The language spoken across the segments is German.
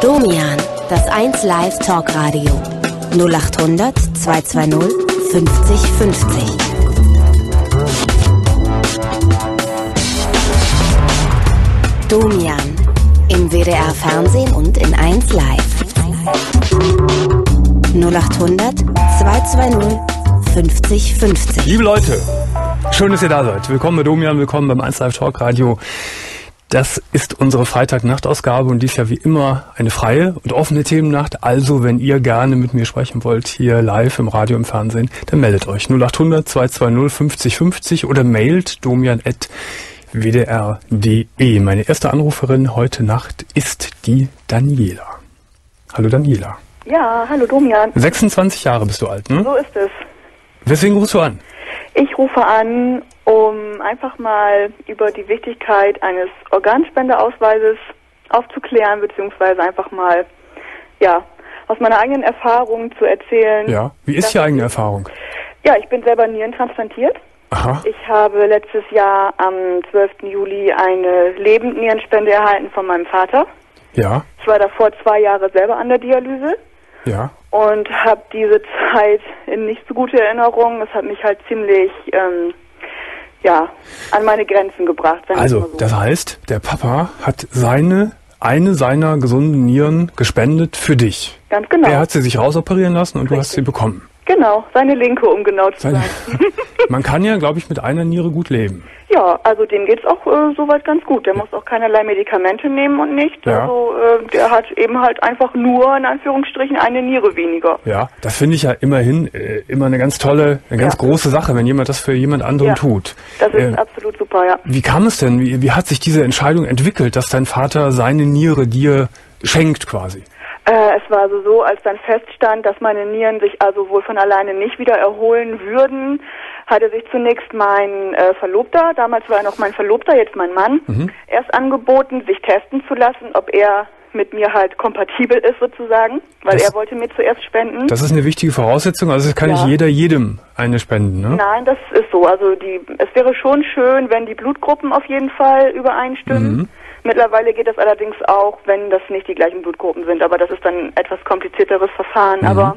Domian, das 1 Live Talk Radio. 0800 220 50 50. Domian, im WDR Fernsehen und in 1 Live. 0800 220 50 50. Liebe Leute, schön, dass ihr da seid. Willkommen bei Domian, willkommen beim 1 Live Talk Radio. Das ist unsere Freitagnachtausgabe und dies ja wie immer eine freie und offene Themennacht. Also, wenn ihr gerne mit mir sprechen wollt, hier live im Radio, im Fernsehen, dann meldet euch 0800 220 50 50 oder mailt domian.wdr.de. Meine erste Anruferin heute Nacht ist die Daniela. Hallo Daniela. Ja, hallo Domian. 26 Jahre bist du alt, ne? So ist es. Weswegen rufst du an? Ich rufe an, um einfach mal über die Wichtigkeit eines Organspendeausweises aufzuklären, beziehungsweise einfach mal, ja, aus meiner eigenen Erfahrung zu erzählen. Ja, wie ist die eigene Erfahrung? Ja, ich bin selber nierentransplantiert. Aha. Ich habe letztes Jahr am 12. Juli eine Lebendnierenspende erhalten von meinem Vater. Ja, Ich war davor zwei Jahre selber an der Dialyse ja. Und habe diese Zeit in nicht so gute Erinnerung. Es hat mich halt ziemlich, ähm, ja, an meine Grenzen gebracht. Also, so. das heißt, der Papa hat seine, eine seiner gesunden Nieren gespendet für dich. Ganz genau. Er hat sie sich rausoperieren lassen und du hast sie bekommen. Genau, seine linke, um genau zu sein. man kann ja, glaube ich, mit einer Niere gut leben. Ja, also dem geht's auch äh, soweit ganz gut. Der muss auch keinerlei Medikamente nehmen und nicht. Ja. Also äh, der hat eben halt einfach nur in Anführungsstrichen eine Niere weniger. Ja, das finde ich ja immerhin äh, immer eine ganz tolle, eine ganz Ja. große Sache, wenn jemand das für jemand anderen Ja. tut. Das ist Äh, absolut super, ja. wie kam es denn? Wie, wie hat sich diese Entscheidung entwickelt, dass dein Vater seine Niere dir schenkt quasi? Äh, es war also so, als dann feststand, dass meine Nieren sich also wohl von alleine nicht wieder erholen würden, hatte sich zunächst mein äh, Verlobter, damals war er noch mein Verlobter, jetzt mein Mann, Mhm. erst angeboten, sich testen zu lassen, ob er mit mir halt kompatibel ist sozusagen, weil Das- er wollte mir zuerst spenden. Das ist eine wichtige Voraussetzung, also es kann nicht Ja. jeder jedem eine spenden, ne? Nein, das ist so. Also die, es wäre schon schön, wenn die Blutgruppen auf jeden Fall übereinstimmen. Mhm. Mittlerweile geht das allerdings auch, wenn das nicht die gleichen Blutgruppen sind. Aber das ist dann ein etwas komplizierteres Verfahren. Mhm. Aber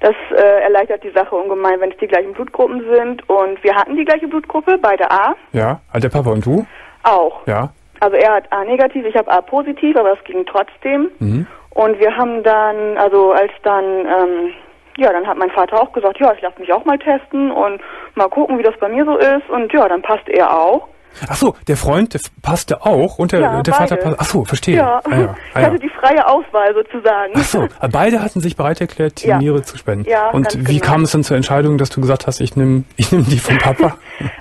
das äh, erleichtert die Sache ungemein, wenn es die gleichen Blutgruppen sind. Und wir hatten die gleiche Blutgruppe, beide A, Ja, hat der Papa und du? auch. Ja. Also er hat A negativ, ich habe A positiv, aber das ging trotzdem. Mhm. Und wir haben dann, also als dann, ähm, ja, dann hat mein Vater auch gesagt, ja, ich lasse mich auch mal testen und mal gucken, wie das bei mir so ist. Und ja, dann passt er auch. Ach so, der Freund der passte auch und der, Ja, der Vater passte. Ach so, verstehe. Ja, Ah, ja. Ah, ich ja. hatte die freie Auswahl sozusagen. Ach so, beide hatten sich bereit erklärt, die. Niere zu spenden. Ja, und wie genau. kam es dann zur Entscheidung, dass du gesagt hast, ich nehme ich nehm die vom Papa?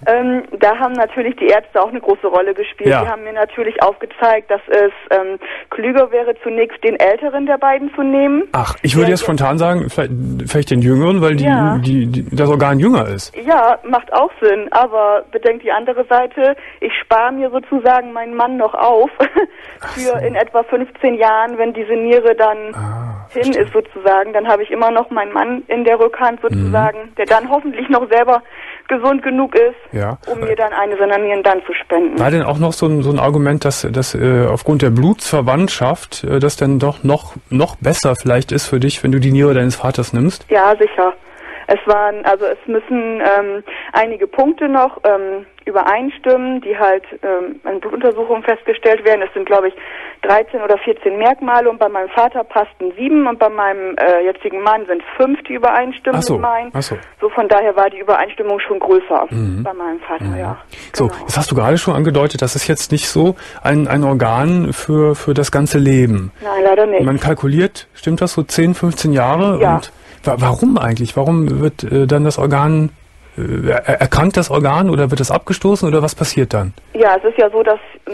Ähm, da haben natürlich die Ärzte auch eine große Rolle gespielt. Die haben mir natürlich aufgezeigt, dass es ähm, klüger wäre, zunächst den älteren der beiden zu nehmen. Ach, ich würde Ja, jetzt spontan sagen, vielleicht, vielleicht den Jüngeren, weil die, die, die, das Organ jünger ist. Ja, macht auch Sinn, aber bedenkt die andere Seite, ich spare mir sozusagen meinen Mann noch auf für in etwa 15 Jahren, wenn diese Niere dann Ah, hin ist sozusagen, dann habe ich immer noch meinen Mann in der Rückhand sozusagen, der dann hoffentlich noch selber gesund genug ist, Mhm. Ja. um mir dann eine seiner Nieren dann zu spenden. War denn auch noch so ein, so ein Argument, dass, dass äh, aufgrund der Blutsverwandtschaft äh, das dann doch noch, noch besser vielleicht ist für dich, wenn du die Niere deines Vaters nimmst? Ja, sicher. Es waren, also es müssen ähm, einige Punkte noch ähm, übereinstimmen, die halt ähm, in Blutuntersuchungen festgestellt werden. Es sind, glaube ich, 13 oder 14 Merkmale und bei meinem Vater passten sieben und bei meinem äh, jetzigen Mann sind fünf, die übereinstimmen Ach so, mit meinen. ach so. Mhm. So von daher war die Übereinstimmung schon größer bei meinem Vater, ja. So, Genau. jetzt hast du gerade schon angedeutet, das ist jetzt nicht so ein, ein Organ für, für das ganze Leben. Nein, leider nicht. Man kalkuliert, stimmt das so 10, 15 Jahre? Ja. Und warum eigentlich? Warum wird äh, dann das Organ, äh, er erkrankt das Organ oder wird es abgestoßen oder was passiert dann? Ja, es ist ja so, dass mh,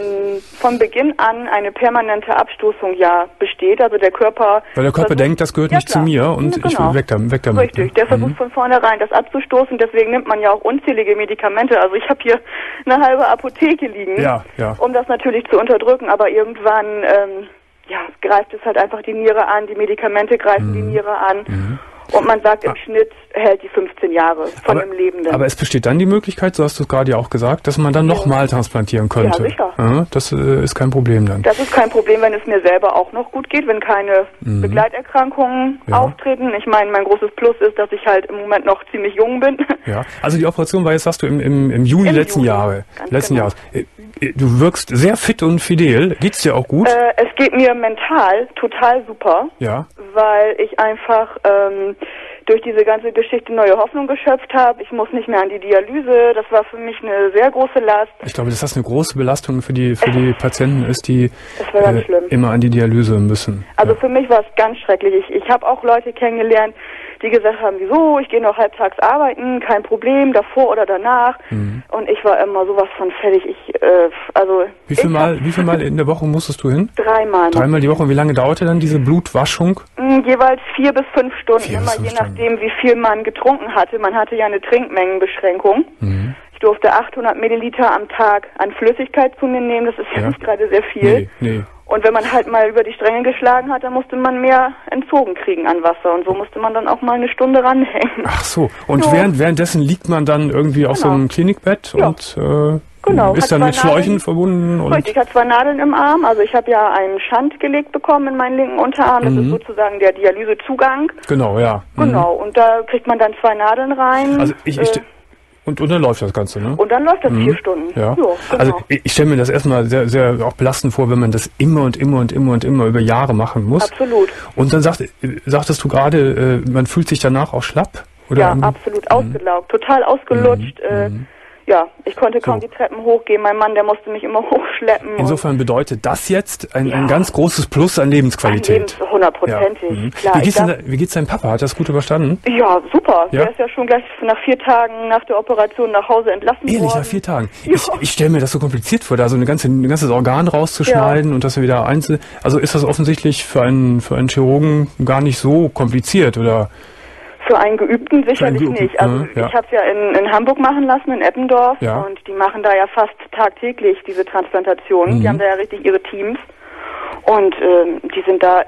von Beginn an eine permanente Abstoßung ja besteht. Also der Körper. Weil der Körper versucht- denkt, das gehört Ja, nicht zu klar. mir und Ja, ich genau. will weg, damit, weg damit. Richtig, der ne? versucht von vornherein das abzustoßen, deswegen nimmt man ja auch unzählige Medikamente. Also ich habe hier eine halbe Apotheke liegen, Ja, ja. um das natürlich zu unterdrücken, aber irgendwann ähm, ja, greift es halt einfach die Niere an, die Medikamente greifen Mhm. die Niere an. Und man sagt, im Schnitt hält die 15 Jahre von aber, dem Lebenden. Aber es besteht dann die Möglichkeit, so hast du es gerade ja auch gesagt, dass man dann nochmal transplantieren könnte. Ja, sicher. Ja, das äh, ist kein Problem dann. Das ist kein Problem, wenn es mir selber auch noch gut geht, wenn keine Begleiterkrankungen Mhm. Ja. auftreten. Ich meine, mein großes Plus ist, dass ich halt im Moment noch ziemlich jung bin. Ja, also die Operation war jetzt, sagst du, im, im, im Juni Im letzten Juni, Jahre. ganz Letzten genau. Jahres. Äh, äh, Du wirkst sehr fit und fidel. Geht's dir auch gut? Äh, es geht mir mental total super, ja. weil ich einfach ähm, durch diese ganze Geschichte neue Hoffnung geschöpft habe. Ich muss nicht mehr an die Dialyse. Das war für mich eine sehr große Last. Ich glaube, dass das eine große Belastung für die für die Patienten ist, die schlimm. immer an die Dialyse müssen. Also für mich war es ganz schrecklich. Ich, ich habe auch Leute kennengelernt, die gesagt haben, wieso, ich gehe noch halbtags arbeiten, kein Problem, davor oder danach. Mhm. Und ich war immer sowas von fertig. Ich, äh, also Wie viel Mal, wie viel Mal in der Woche musstest du hin? Dreimal. Dreimal die Woche. Wie lange dauerte dann diese Blutwaschung? Mm, Jeweils vier bis fünf Stunden, Vier immer fünf je Stunden. nachdem, wie viel man getrunken hatte. Man hatte ja eine Trinkmengenbeschränkung. Mhm. Ich durfte 800 Milliliter am Tag an Flüssigkeit zu mir nehmen. Das ist ja, Ja. nicht gerade sehr viel. Nee, nee. Und wenn man halt mal über die Stränge geschlagen hat, dann musste man mehr entzogen kriegen an Wasser. Und so musste man dann auch mal eine Stunde ranhängen. Ach so. Und Ja. während, währenddessen liegt man dann irgendwie auf so Genau. einem Klinikbett Ja. und äh, Genau, ist hat dann mit Schläuchen Nadeln. verbunden und ich hatte zwei Nadeln im Arm. Also ich habe ja einen Schand gelegt bekommen in meinen linken Unterarm. Das ist sozusagen der Dialysezugang. genau, ja. Mhm. Genau. Und da kriegt man dann zwei Nadeln rein. Also ich, ich äh, und, und dann läuft das Ganze, ne? und dann läuft das vier Stunden. Ja. Jo, genau. Also ich, stelle mir das erstmal sehr, sehr auch belastend vor, wenn man das immer und immer und immer und immer über Jahre machen muss. Absolut. Und dann sagt, sagtest du gerade, äh, man fühlt sich danach auch schlapp? Oder Ja, irgendwie? absolut ausgelaugt, total ausgelutscht. Äh, ja, ich konnte kaum. So. die Treppen hochgehen. Mein Mann, der musste mich immer hochschleppen. Insofern bedeutet das jetzt ein, ein Ja. ganz großes Plus an Lebensqualität. Lebens- hundertprozentig. Mhm. Klar, wie, geht's denn, wie geht's deinem Papa? Hat das gut überstanden? Ja, super. Ja? Der ist ja schon gleich nach vier Tagen nach der Operation nach Hause entlassen Ehrlich, worden. nach vier Tagen. Ja. Ich, ich stelle mir das so kompliziert vor, da so eine ganze, ein ganzes Organ rauszuschneiden und das wieder einzeln. Also ist das offensichtlich für einen, für einen Chirurgen gar nicht so kompliziert oder? Für einen Geübten sicherlich Geübten, nicht. Also mhm, ja. ich habe es ja in, in Hamburg machen lassen, in Eppendorf. Ja. Und die machen da ja fast tagtäglich diese Transplantationen. Mhm. Die haben da ja richtig ihre Teams. Und ähm, die sind da,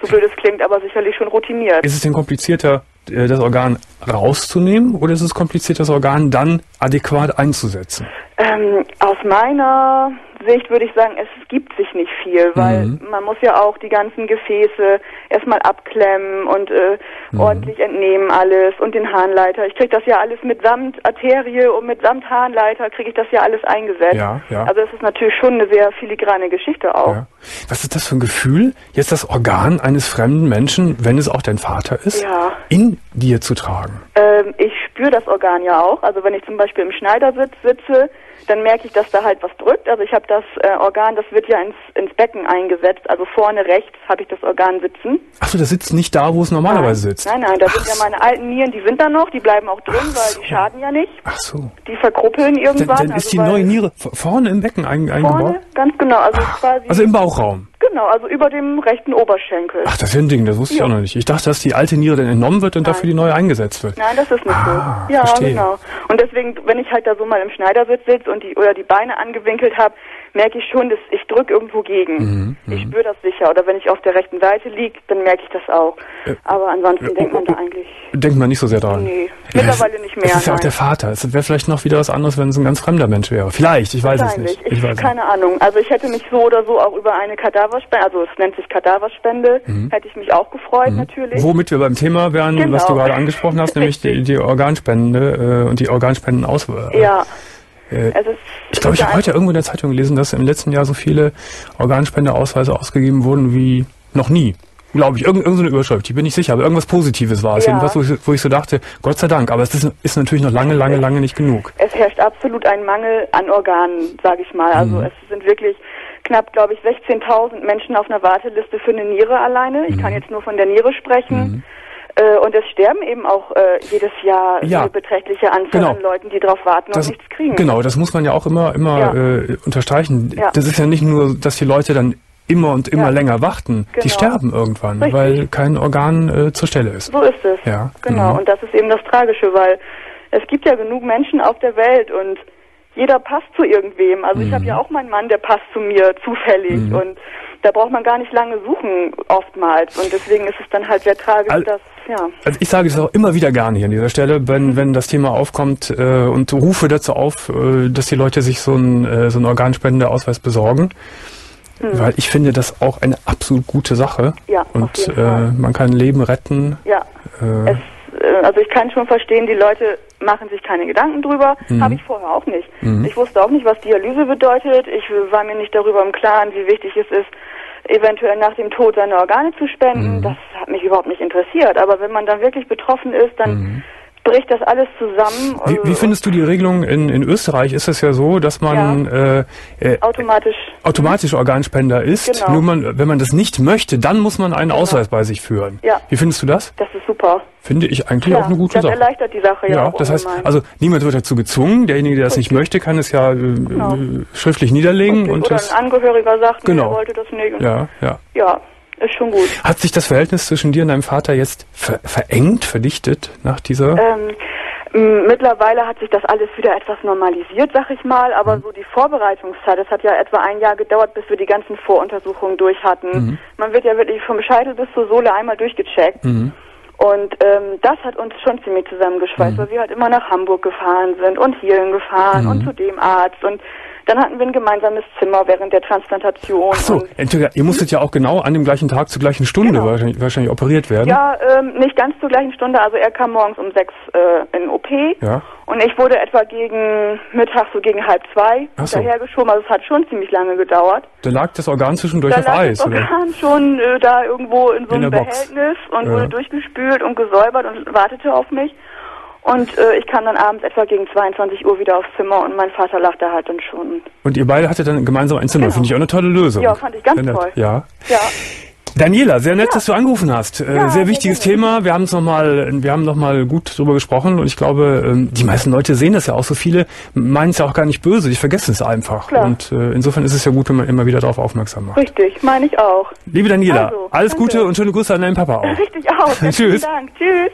so blöd es klingt, aber sicherlich schon routiniert. Ist es denn komplizierter, äh, das Organ rauszunehmen oder ist es komplizierter, das Organ dann adäquat einzusetzen? Ähm, aus meiner Sicht würde ich sagen, es gibt sich nicht viel, weil Mhm. man muss ja auch die ganzen Gefäße erstmal abklemmen und äh, Mhm. ordentlich entnehmen alles und den Harnleiter. Ich kriege das ja alles mitsamt Arterie und mitsamt Harnleiter kriege ich das ja alles eingesetzt. Ja, ja. Also es ist natürlich schon eine sehr filigrane Geschichte auch. Ja. Was ist das für ein Gefühl, jetzt das Organ eines fremden Menschen, wenn es auch dein Vater ist, Ja. in dir zu tragen? Ähm, ich spüre das Organ ja auch. Also wenn ich zum Beispiel im Schneidersitz sitze, dann merke ich, dass da halt was drückt. Also ich habe das äh, Organ, das wird ja ins, ins Becken eingesetzt. Also vorne rechts habe ich das Organ sitzen. Achso, das sitzt nicht da, wo es normalerweise sitzt. Nein, nein, da sind ja meine alten Nieren, die sind da noch, die bleiben auch drin, Ach weil so. die schaden ja nicht. Ach so. Die verkruppeln Dann, irgendwann. dann ist also die neue Niere vorne im Becken ein, eingebaut? vorne, ganz genau, also quasi Also im Bauchraum. Genau, also über dem rechten Oberschenkel. Ach, das ist ein Ding, das wusste ich Ja. auch noch nicht. Ich dachte, dass die alte Niere dann entnommen wird und dafür die neue eingesetzt wird. Nein, das ist nicht Ah, so. Ja, verstehe. genau. Und deswegen, wenn ich halt da so mal im Schneidersitz sitze und die oder die Beine angewinkelt habe, merke ich schon, dass ich drücke irgendwo gegen. Mhm, ich spüre das sicher. Oder wenn ich auf der rechten Seite liege, dann merke ich das auch. Äh, Aber ansonsten denkt man da eigentlich, Denkt man nicht so sehr dran. nee, Ja, mittlerweile nicht mehr. Es ist ja auch der Vater. Es wäre vielleicht noch wieder was anderes, wenn es ein ganz fremder Mensch wäre. Vielleicht, ich weiß es nicht. Ich, Ich weiß nicht. keine Ahnung. Also ich hätte mich so oder so auch über eine Kadaverspende, also es nennt sich Kadaverspende, hätte ich mich auch gefreut natürlich. Mhm. Womit wir beim Thema wären, Genau. was du gerade angesprochen hast, nämlich die, die Organspende äh, und die Organspendenauswahl. ja. Äh, ist, Ich glaube, ich habe heute irgendwo in der Zeitung gelesen, dass im letzten Jahr so viele Organspendeausweise ausgegeben wurden wie noch nie. Glaube ich, irgend, irgend so eine Überschrift, ich bin nicht sicher, aber irgendwas Positives war es. Ja. Jedenfalls, wo ich, wo ich so dachte, Gott sei Dank, aber es ist, ist natürlich noch lange, lange, lange nicht genug. Es herrscht absolut ein Mangel an Organen, sage ich mal. Also Mhm. es sind wirklich knapp, glaube ich, 16.000 Menschen auf einer Warteliste für eine Niere alleine. Ich Mhm. kann jetzt nur von der Niere sprechen. Äh, und es sterben eben auch äh, jedes Jahr Ja. eine beträchtliche Anzahl Genau. an Leuten, die darauf warten Das, und nichts kriegen. genau, das muss man ja auch immer, immer Ja. äh, unterstreichen. Ja. Das ist ja nicht nur, dass die Leute dann immer und immer länger warten. Die Genau. sterben irgendwann, Richtig. weil kein Organ äh, zur Stelle ist. So ist es. Ja. Genau. Mhm. Und das ist eben das Tragische, weil es gibt ja genug Menschen auf der Welt und jeder passt zu irgendwem. Also Mhm. ich habe ja auch meinen Mann, der passt zu mir zufällig und da braucht man gar nicht lange suchen oftmals und deswegen ist es dann halt sehr tragisch, Al- dass ja. Also ich sage das auch immer wieder gerne hier an dieser Stelle, wenn, wenn das Thema aufkommt äh, und rufe dazu auf, äh, dass die Leute sich so einen, äh, so einen Organspendeausweis besorgen. Weil ich finde das auch eine absolut gute Sache. Hm. Ja, und äh, man kann Leben retten. Ja. Äh, Es, äh, also ich kann schon verstehen, die Leute machen sich keine Gedanken drüber. Mhm. Habe ich vorher auch nicht. Ich wusste auch nicht, was Dialyse bedeutet. Ich war mir nicht darüber im Klaren, wie wichtig es ist, eventuell nach dem Tod seine Organe zu spenden. Mhm. Das hat mich überhaupt nicht interessiert. Aber wenn man dann wirklich betroffen ist, dann bricht das alles zusammen. Wie, wie findest du die Regelung in, in Österreich? Ist es ja so, dass man äh, äh, automatisch. automatisch Organspender ist. Genau. Nur man, wenn man das nicht möchte, dann muss man einen Ausweis bei sich führen. Ja. Wie findest du das? Das ist super. Finde ich eigentlich auch eine gute das Sache. erleichtert die Sache ja, Ja, auch das heißt, ungemein. also niemand wird dazu gezwungen. Derjenige, der das nicht möchte, kann es ja äh, Genau. äh, schriftlich niederlegen und Oder das. ein Angehöriger sagt, nee, Genau. er wollte das nicht. Und Ja, ja. ja, ist schon gut. Hat sich das Verhältnis zwischen dir und deinem Vater jetzt ver verengt, verdichtet nach dieser? Ähm, mittlerweile hat sich das alles wieder etwas normalisiert, sag ich mal, aber Mhm. so die Vorbereitungszeit, das hat ja etwa ein Jahr gedauert, bis wir die ganzen Voruntersuchungen durch hatten. Mhm. Man wird ja wirklich vom Scheitel bis zur Sohle einmal durchgecheckt. Mhm. Und ähm, das hat uns schon ziemlich zusammengeschweißt, Mhm. weil wir halt immer nach Hamburg gefahren sind und hierhin gefahren Mhm. und zu dem Arzt und dann hatten wir ein gemeinsames Zimmer während der Transplantation. Ach so, Entschuldigung, ihr musstet ja auch genau an dem gleichen Tag zur gleichen Stunde Genau. wahrscheinlich, wahrscheinlich operiert werden. Ja, ähm, nicht ganz zur gleichen Stunde. Also er kam morgens um sechs äh, in OP Ja. und ich wurde etwa gegen Mittag, so gegen halb zwei Ach so. hinterhergeschoben. Also es hat schon ziemlich lange gedauert. Da lag das Organ zwischendurch da auf lag Eis, das oder? Organ schon äh, da irgendwo in so In einem der Box. Behältnis und Ja. wurde durchgespült und gesäubert und wartete auf mich. Und äh, ich kam dann abends etwa gegen 22 Uhr wieder aufs Zimmer und mein Vater da halt dann schon. Und ihr beide hattet dann gemeinsam ein Zimmer. Genau. Finde ich auch eine tolle Lösung. Ja, fand ich ganz Sehr nett. toll. Ja. Ja, Daniela, sehr nett, dass du angerufen hast. Äh, Ja, sehr sehr wichtiges gerne. Thema. Wir haben es noch mal, wir haben noch mal gut drüber gesprochen und ich glaube, ähm, die meisten Leute sehen das ja auch. So viele meinen es ja auch gar nicht böse. Die vergessen es einfach. Klar. Und äh, insofern ist es ja gut, wenn man immer wieder darauf aufmerksam macht. richtig, meine ich auch. Liebe Daniela, Also, alles danke. Gute und schöne Grüße an deinen Papa auch. Richtig auch. Tschüss. Dank. Tschüss.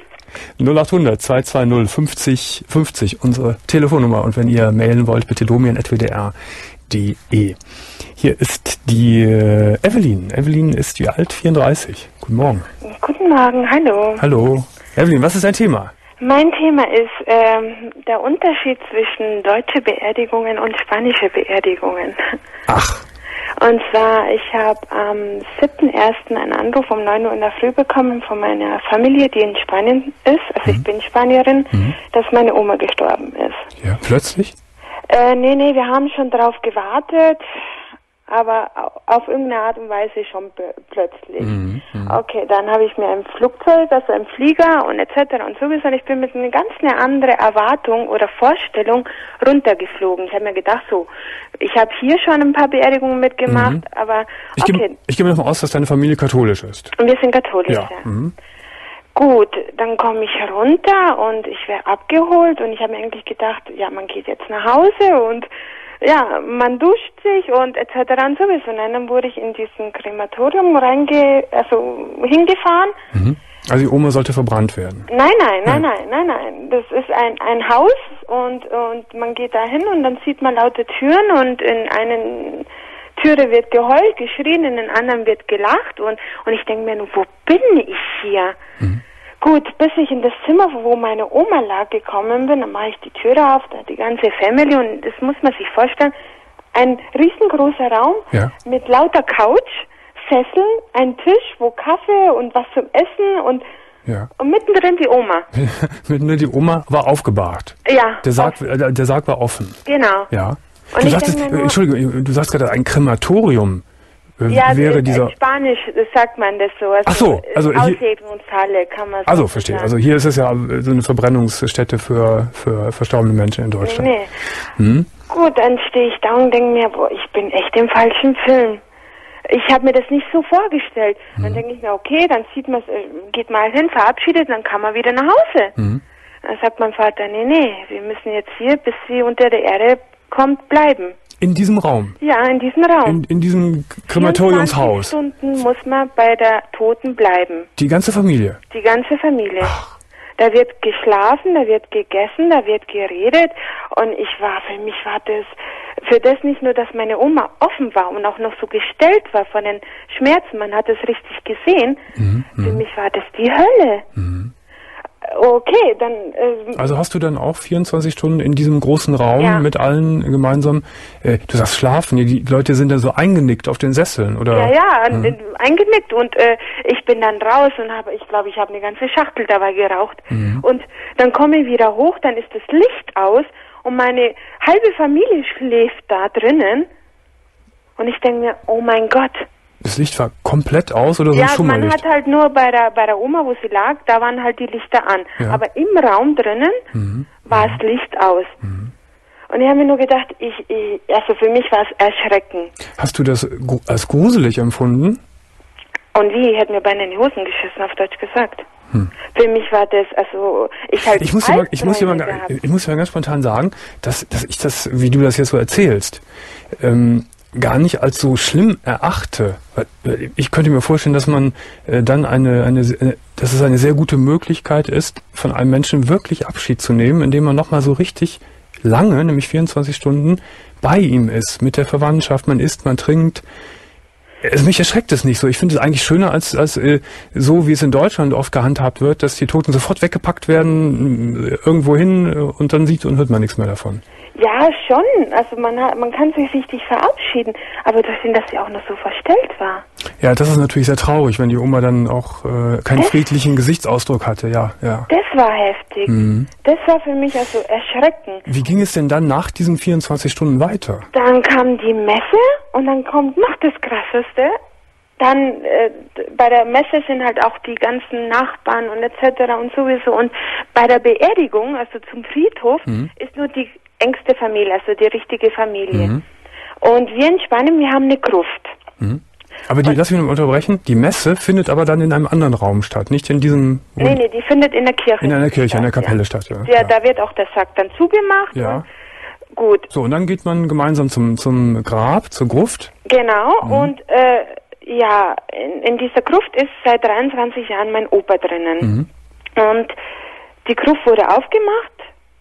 0800 220 50 50, unsere Telefonnummer. Und wenn ihr mailen wollt, bitte domian.wdr.de. Hier ist die äh, Evelyn. Evelyn ist wie alt? 34. Guten Morgen. Guten Morgen, hallo. Hallo. Evelyn, was ist dein Thema? Mein Thema ist ähm, der Unterschied zwischen deutsche Beerdigungen und spanische Beerdigungen. Ach, Und zwar, ich habe am 7.1. einen Anruf um 9 Uhr in der Früh bekommen von meiner Familie, die in Spanien ist, also ich bin Spanierin, dass meine Oma gestorben ist. ja, plötzlich? Äh, nee, nee, wir haben schon drauf gewartet, aber au- auf irgendeine Art und Weise schon plötzlich. Mhm, Okay, dann habe ich mir ein Flugzeug, also ein Flieger und etc. und sowieso, ich bin mit einer ganz eine andere Erwartung oder Vorstellung runtergeflogen. Ich habe mir gedacht, so, ich habe hier schon ein paar Beerdigungen mitgemacht, aber Mhm. Ich gehe okay, ich geh mal davon aus, dass deine Familie katholisch ist. und wir sind katholisch. Ja. ja. Mhm. Gut, dann komme ich runter und ich werde abgeholt und ich habe mir eigentlich gedacht, ja, man geht jetzt nach Hause und ja, man duscht sich und etc. und sowieso. Und dann wurde ich in diesen Krematorium reinge, also hingefahren. Mhm. Also die Oma sollte verbrannt werden. Nein, nein, nein, nein, nein, nein. Das ist ein, ein Haus und, und man geht da hin und dann sieht man laute Türen und in einen Türe wird geheult, geschrien, in den anderen wird gelacht und, und ich denke mir nur, wo bin ich hier? Gut, bis ich in das Zimmer, wo meine Oma lag, gekommen bin, dann mache ich die Türe auf, da die ganze Family und das muss man sich vorstellen, ein riesengroßer Raum Ja. mit lauter Couch, Sesseln, ein Tisch, wo Kaffee und was zum Essen und, Ja. und mittendrin die Oma. Nur die Oma war aufgebahrt. Ja. Der Sarg, äh, der Sarg war offen. Genau. Ja. Und du nur- Entschuldige, du sagst gerade ein Krematorium. Äh, Ja, wäre das- dieser. in Spanisch sagt man das so. Also Ach so, also hier- Aushebungshalle kann man so Also verstehe. Also hier ist es ja äh, so eine Verbrennungsstätte für, für verstorbene Menschen in Deutschland. Nee. Hm? Gut, dann stehe ich da und denke mir, boah, ich bin echt im falschen Film. Ich habe mir das nicht so vorgestellt. Mhm. Dann denke ich mir, okay, dann sieht man, geht mal hin, verabschiedet, dann kann man wieder nach Hause. Mhm. Dann sagt mein Vater, nee, nee, wir müssen jetzt hier, bis sie unter der Erde kommt, bleiben. In diesem Raum. Ja, in diesem Raum. In, in diesem Krematoriumshaus. 24 Stunden muss man bei der Toten bleiben. Die ganze Familie. Die ganze Familie. Da wird geschlafen, da wird gegessen, da wird geredet und ich war, für mich war das, für das nicht nur, dass meine Oma offen war und auch noch so gestellt war von den Schmerzen, man hat es richtig gesehen, Mhm, für mich war das die Hölle. Okay, dann, äh, Also hast du dann auch 24 Stunden in diesem großen Raum Ja. mit allen gemeinsam, äh, du sagst schlafen, die Leute sind dann so eingenickt auf den Sesseln, oder? Ja, ja, an- in- eingenickt und äh, ich bin dann raus und habe, ich glaube, ich habe eine ganze Schachtel dabei geraucht. Und dann komme ich wieder hoch, dann ist das Licht aus und meine halbe Familie schläft da drinnen. Und ich denke mir, oh mein Gott. Das Licht war komplett aus oder so ein Ja, man Schummerlicht? hat halt nur bei der, bei der Oma, wo sie lag, da waren halt die Lichter an. Ja. Mhm. Aber im Raum drinnen war das Licht aus. Und ich habe mir nur gedacht, ich, ich, also für mich war es erschreckend. Hast du das als gruselig empfunden? Und wie, ich hätte mir beinahe in die Hosen geschissen, auf Deutsch gesagt. Für mich war das, also, ich halt Hm. Ich muss, dir mal, ich, muss dir mal, ich muss dir mal ganz spontan sagen, dass, dass ich das, wie du das jetzt so erzählst, ähm, gar nicht als so schlimm erachte. Ich könnte mir vorstellen, dass man äh, dann eine, eine, äh, dass es eine sehr gute Möglichkeit ist, von einem Menschen wirklich Abschied zu nehmen, indem man nochmal so richtig lange, nämlich 24 Stunden, bei ihm ist, mit der Verwandtschaft, man isst, man trinkt. Also mich erschreckt es nicht so. Ich finde es eigentlich schöner als, als äh, so, wie es in Deutschland oft gehandhabt wird, dass die Toten sofort weggepackt werden, äh, irgendwo hin und dann sieht und hört man nichts mehr davon. Ja, schon. Also man hat, man kann sich richtig verabschieden. Aber durch den, dass sie auch noch so verstellt war. Ja, das ist natürlich sehr traurig, wenn die Oma dann auch äh, keinen friedlichen Gesichtsausdruck hatte. Ja, ja. Das war heftig. Mhm. Das war für mich also erschreckend. Wie ging es denn dann nach diesen 24 Stunden weiter? Dann kam die Messe und dann kommt noch das Krasseste. Dann äh, bei der Messe sind halt auch die ganzen Nachbarn und etc. und sowieso. Und bei der Beerdigung, also zum Friedhof, ist nur die engste Familie, also die richtige Familie. Und wir in Spanien, wir haben eine Gruft. Aber die, lass mich noch unterbrechen, die Messe findet aber dann in einem anderen Raum statt, nicht in diesem, Nee, nee, die findet in der Kirche in einer Kirche, in der statt, Kapelle ja. statt. Ja. Ja, da wird auch der Sack dann zugemacht. Ja. Und gut, So, und dann geht man gemeinsam zum, zum Grab, zur Gruft. genau. Mhm. Und äh, ja, in, in dieser Gruft ist seit 23 Jahren mein Opa drinnen. Mhm. Und die Gruft wurde aufgemacht.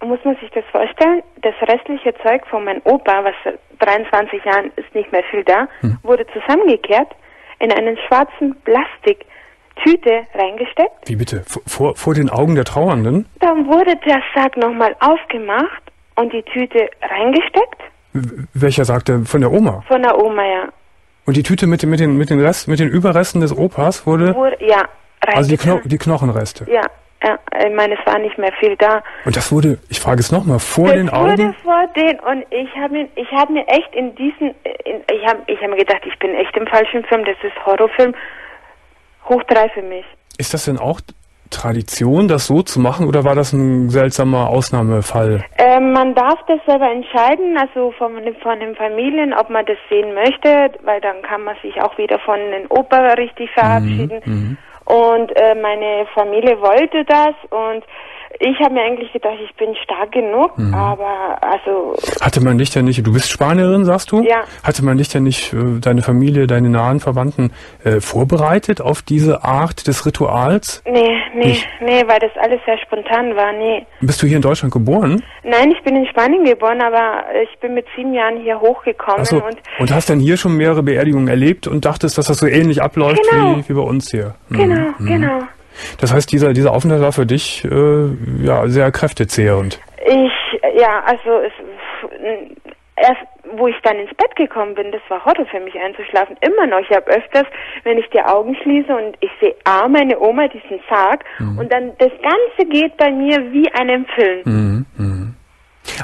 Muss man sich das vorstellen? Das restliche Zeug von meinem Opa, was seit 23 Jahren ist nicht mehr viel da, Mhm. wurde zusammengekehrt, in einen schwarzen Plastiktüte reingesteckt. Wie bitte? Vor- Vor, vor den Augen der Trauernden? Dann wurde der Sack nochmal aufgemacht und die Tüte reingesteckt. W- Welcher sagte? Von der Oma. Von der Oma, ja. Und die Tüte mit, den- mit, den, mit, den Rest, mit den Überresten des Opas wurde, Wurde, ja, also die, Kno die Knochenreste. Ja, ja, ich meine, es war nicht mehr viel da. Und das wurde, ich frage es nochmal, vor das den wurde Augen? vor den und ich habe mir, ich habe mir echt in diesen, in, ich habe, ich habe mir gedacht, ich bin echt im falschen Film. Das ist Horrorfilm hoch drei für mich. Ist das denn auch Tradition, das so zu machen, oder war das ein seltsamer Ausnahmefall? Ähm, man darf das selber entscheiden, also von, den- von den Familien, ob man das sehen möchte, weil dann kann man sich auch wieder von den Opa richtig verabschieden. Und äh, meine Familie wollte das und ich habe mir eigentlich gedacht, ich bin stark genug, aber also Hatte man dich denn nicht, du bist Spanierin, sagst du? Ja. Hatte man dich denn nicht, äh, deine Familie, deine nahen Verwandten, äh, vorbereitet auf diese Art des Rituals? nee, nee, Nicht? nee, weil das alles sehr spontan war, nee. Bist du hier in Deutschland geboren? Nein, ich bin in Spanien geboren, aber ich bin mit sieben Jahren hier hochgekommen Achso, und und hast dann hier schon mehrere Beerdigungen erlebt und dachtest, dass das so ähnlich abläuft Genau. wie, wie bei uns hier. Mhm. genau, genau. Das heißt, dieser, dieser Aufenthalt war für dich äh, ja, sehr kräftezehrend. Ich, ja, also es, erst wo ich dann ins Bett gekommen bin, das war Horror für mich einzuschlafen. Immer noch. Ich habe öfters, wenn ich die Augen schließe und ich sehe A, meine Oma, diesen Sarg und dann das Ganze geht bei mir wie einem Film.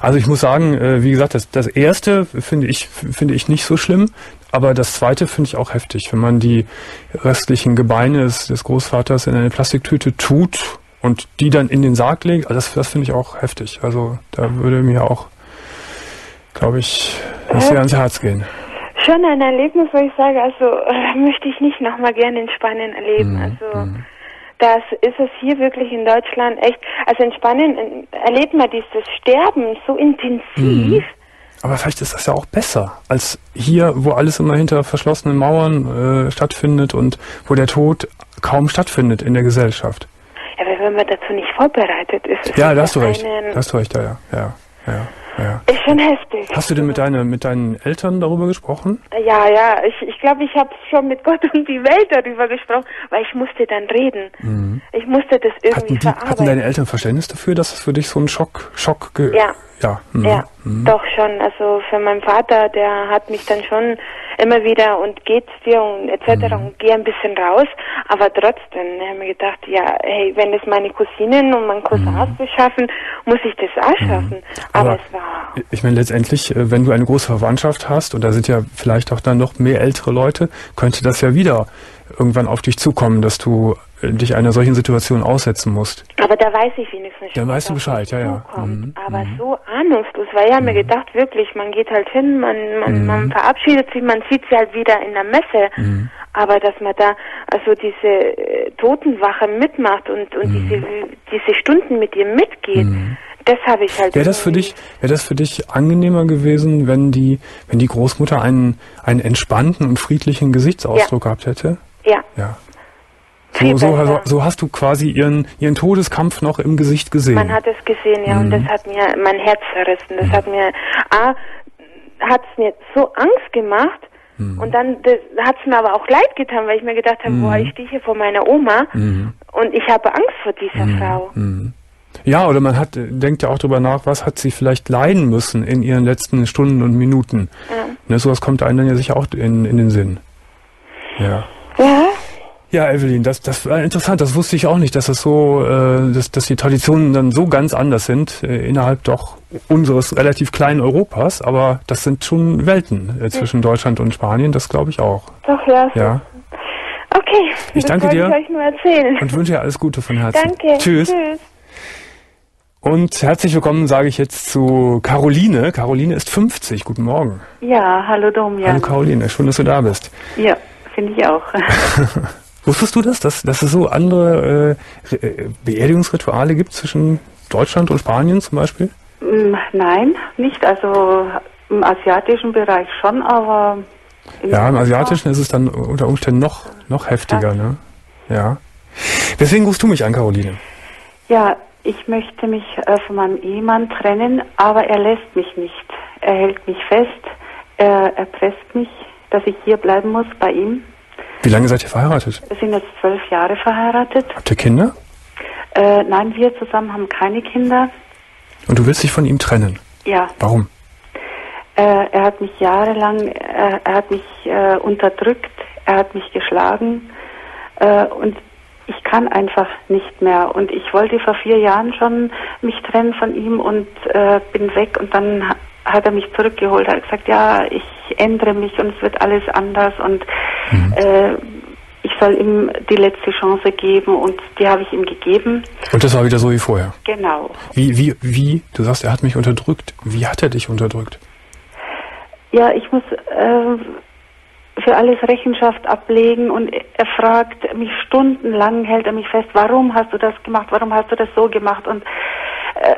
Also ich muss sagen, äh, wie gesagt, das, das erste finde ich, finde ich nicht so schlimm, aber das zweite finde ich auch heftig, wenn man die restlichen Gebeine des, des Großvaters in eine Plastiktüte tut und die dann in den Sarg legt. Also das, das finde ich auch heftig. Also da würde mir auch, glaube ich, nicht sehr ans Herz gehen. Schon ein Erlebnis, wo ich sage, also äh, möchte ich nicht nochmal gerne in Spanien erleben. Also das ist es hier wirklich in Deutschland echt. Also in Spanien äh, erlebt man dieses Sterben so intensiv. Aber vielleicht ist das ja auch besser als hier, wo alles immer hinter verschlossenen Mauern äh, stattfindet und wo der Tod kaum stattfindet in der Gesellschaft. Ja, aber wenn man dazu nicht vorbereitet ist. ist Ja, da hast du recht. Da hast du recht, ja, ja, ja, ja, ja. Ist schon heftig. Hast du denn mit, deine, mit deinen Eltern darüber gesprochen? Ja, ja, ich ich, glaube, ich habe schon mit Gott und die Welt darüber gesprochen, weil ich musste dann reden. Ich musste das irgendwie Mhm. Hatten, die, verarbeiten. hatten deine Eltern Verständnis dafür, dass es für dich so ein Schock, Schock ge Ja. Ja, mhm. Ja, doch schon. Also für meinen Vater, der hat mich dann schon immer wieder und geht's dir und etc. Mhm. und geh ein bisschen raus. Aber trotzdem, ich habe mir gedacht, ja, hey, wenn es meine Cousinen und mein Cousins Mhm. schaffen, muss ich das auch schaffen. Aber, Aber es war Ich meine, letztendlich, äh, wenn du eine große Verwandtschaft hast, und da sind ja vielleicht auch dann noch mehr ältere Leute, könnte das ja wieder irgendwann auf dich zukommen, dass du äh, dich einer solchen Situation aussetzen musst. Aber da weiß ich wenigstens schon. Dann weißt du Bescheid, ja, ja. Mhm, Aber so ahnungslos, weil ich habe mir gedacht, wirklich, man geht halt hin, man, man, Mhm. man verabschiedet sich, man sieht sie halt wieder in der Messe. Mhm. Aber dass man da also diese äh, Totenwache mitmacht und, und Mhm. diese, diese Stunden mit ihr mitgeht, das habe ich halt. Wäre das für dich, wäre das für dich angenehmer gewesen, wenn die, wenn die Großmutter einen, einen entspannten und friedlichen Gesichtsausdruck gehabt hätte? Ja, Ja. So, so, so, hast du quasi ihren, ihren Todeskampf noch im Gesicht gesehen. man hat es gesehen, ja, und Mhm. das hat mir mein Herz zerrissen. Das hat mir, A, hat es mir so Angst gemacht. Mhm. Und dann hat es mir aber auch leid getan, weil ich mir gedacht habe, boah, ich stehe hier vor meiner Oma Mhm. und ich habe Angst vor dieser Frau. Ja, oder man hat, äh, denkt ja auch drüber nach, was hat sie vielleicht leiden müssen in ihren letzten Stunden und Minuten. Ne, sowas kommt einem dann ja sicher auch in, in den Sinn. Ja. Ja, Ja, Evelyn, das, das war interessant. Das wusste ich auch nicht, dass das so, äh, dass, dass die Traditionen dann so ganz anders sind äh, innerhalb doch unseres relativ kleinen Europas. Aber das sind schon Welten äh, zwischen Deutschland und Spanien. Das glaube ich auch. doch, ja. Ja. Okay, Ich danke dir. ich euch nur erzählen. Und wünsche dir alles Gute von Herzen. Danke. Tschüss. Tschüss. Und herzlich willkommen sage ich jetzt zu Caroline. Caroline ist 50. Guten Morgen. Ja, hallo Domian. Hallo Caroline, schön, dass du da bist. Ja, finde ich auch. Wusstest du das, dass, dass es so andere äh, äh, Beerdigungsrituale gibt zwischen Deutschland und Spanien zum Beispiel? Mm, Nein, nicht. Also im asiatischen Bereich schon, aber Ja, im Asiatischen ist es dann unter Umständen noch, noch heftiger, ne? Ja. Deswegen rufst du mich an, Caroline. Ja, ich möchte mich äh, von meinem Ehemann trennen, aber er lässt mich nicht. Er hält mich fest, er erpresst mich, dass ich hier bleiben muss bei ihm. Wie lange seid ihr verheiratet? Wir sind jetzt zwölf Jahre verheiratet. Habt ihr Kinder? Äh, nein, wir zusammen haben keine Kinder. Und du willst dich von ihm trennen. Ja, Warum? Äh, er hat mich jahrelang, äh, er hat mich äh, unterdrückt, er hat mich geschlagen äh, und ich kann einfach nicht mehr. Und ich wollte vor vier Jahren schon mich trennen von ihm und äh, bin weg und dann hat er mich zurückgeholt, hat gesagt, ja, ich ändere mich und es wird alles anders und äh, ich soll ihm die letzte Chance geben und die habe ich ihm gegeben. Und das war wieder so wie vorher. Genau. Wie, wie, wie? Du sagst, er hat mich unterdrückt. Wie hat er dich unterdrückt? Ja, ich muss äh, für alles Rechenschaft ablegen und er fragt mich stundenlang, hält er mich fest, warum hast du das gemacht, warum hast du das so gemacht und äh,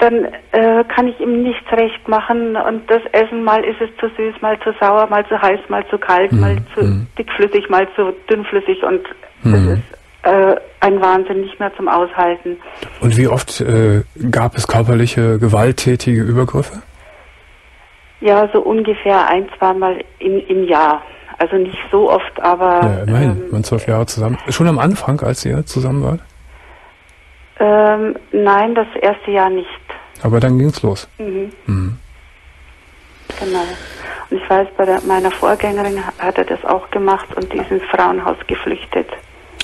dann äh, kann ich ihm nichts recht machen und das Essen, mal ist es zu süß, mal zu sauer, mal zu heiß, mal zu kalt, mal zu dickflüssig, mal zu dünnflüssig und es ist äh, ein Wahnsinn, nicht mehr zum Aushalten. Und wie oft äh, gab es körperliche, gewalttätige Übergriffe? Ja, so ungefähr ein, zweimal im, im Jahr. Also nicht so oft, aber Ja, immerhin, ähm, man zwölf Jahre zusammen. Schon am Anfang, als ihr zusammen wart? Ähm, nein, das erste Jahr nicht. Aber dann ging's los. Mhm. Mhm. Genau. Und ich weiß, bei der, meiner Vorgängerin hat er das auch gemacht und die ist ins Frauenhaus geflüchtet.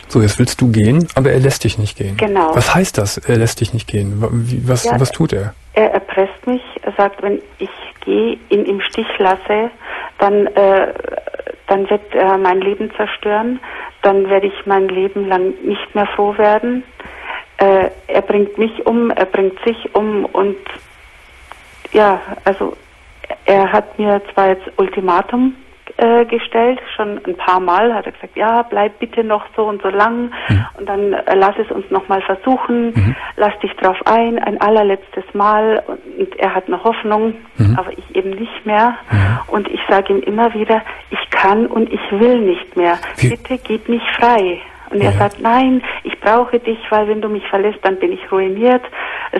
So, jetzt willst du gehen, aber er lässt dich nicht gehen. Genau. Was heißt das, er lässt dich nicht gehen? Was, Ja, was tut er? Er erpresst mich, er sagt, wenn ich gehe, ihn im Stich lasse, dann, äh, dann wird er mein Leben zerstören, dann werde ich mein Leben lang nicht mehr froh werden. Äh, er bringt mich um, er bringt sich um und ja, also er hat mir zwar jetzt Ultimatum äh, gestellt, schon ein paar Mal hat er gesagt, ja, bleib bitte noch so und so lang und dann äh, lass es uns nochmal versuchen, lass dich drauf ein, ein allerletztes Mal und er hat eine Hoffnung, aber ich eben nicht mehr und ich sage ihm immer wieder, ich kann und ich will nicht mehr, Wie- bitte gib mich frei. Und er Ja. sagt, nein, ich brauche dich, weil wenn du mich verlässt, dann bin ich ruiniert.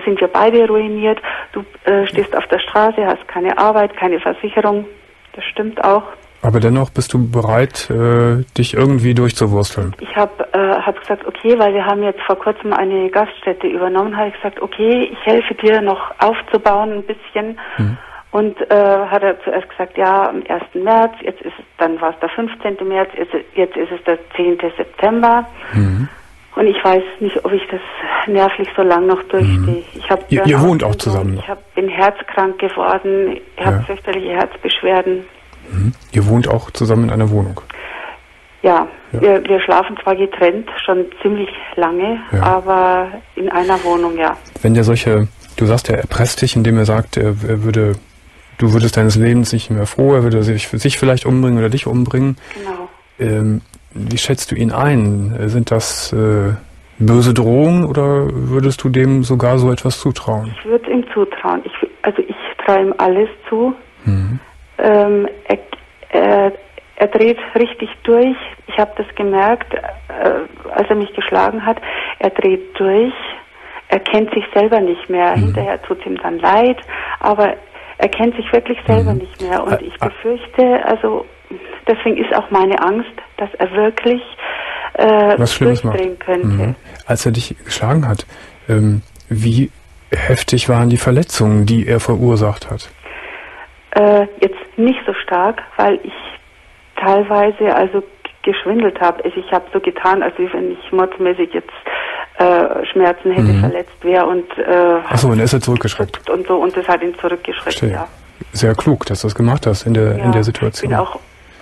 Sind wir beide ruiniert. Du äh, stehst auf der Straße, hast keine Arbeit, keine Versicherung. Das stimmt auch. Aber dennoch bist du bereit, äh, dich irgendwie durchzuwursteln. Ich habe äh, hab gesagt, okay, weil wir haben jetzt vor kurzem eine Gaststätte übernommen, habe ich gesagt, okay, ich helfe dir noch aufzubauen ein bisschen. Mhm. Und äh, hat er zuerst gesagt, ja, am 1. März, jetzt ist es, dann war es der 15. März, jetzt, jetzt ist es der 10. September. Mhm. Und ich weiß nicht, ob ich das nervlich so lang noch durchstehe. Ich hab Ihr- ihr wohnt auch zusammen noch? Ich hab, bin herzkrank geworden, ich habe Ja. fürchterliche Herzbeschwerden. Ihr wohnt auch zusammen in einer Wohnung. Ja, Ja. Wir, wir schlafen zwar getrennt schon ziemlich lange, Ja. aber in einer Wohnung, ja. Wenn der solche, du sagst, er erpresst dich, indem er sagt, er, er würde, du würdest deines Lebens nicht mehr froh, er würde sich, sich vielleicht umbringen oder dich umbringen. Genau. Ähm, wie schätzt du ihn ein? Sind das äh, böse Drohungen oder würdest du dem sogar so etwas zutrauen? Ich würde ihm zutrauen. Ich, also ich traue ihm alles zu. Mhm. Ähm, er, er, er dreht richtig durch. Ich habe das gemerkt, äh, als er mich geschlagen hat. Er dreht durch. Er kennt sich selber nicht mehr. Mhm. Hinterher tut ihm dann leid, aber er kennt sich wirklich selber Mhm. nicht mehr. Und ich befürchte, also deswegen ist auch meine Angst, dass er wirklich äh, Was Schlimmes durchdrehen könnte. Mhm. Als er dich geschlagen hat, ähm, wie heftig waren die Verletzungen, die er verursacht hat? Äh, jetzt nicht so stark, weil ich teilweise also geschwindelt habe. Also ich habe so getan, als wenn ich mordsmäßig jetzt äh, Schmerzen hätte, Mhm. verletzt wäre und äh, Achso, und er ist er zurückgeschreckt. und so und das hat ihn zurückgeschreckt. Verstehe. Ja. Sehr klug, dass du das gemacht hast in der, Ja, in der Ich Situation. bin auch,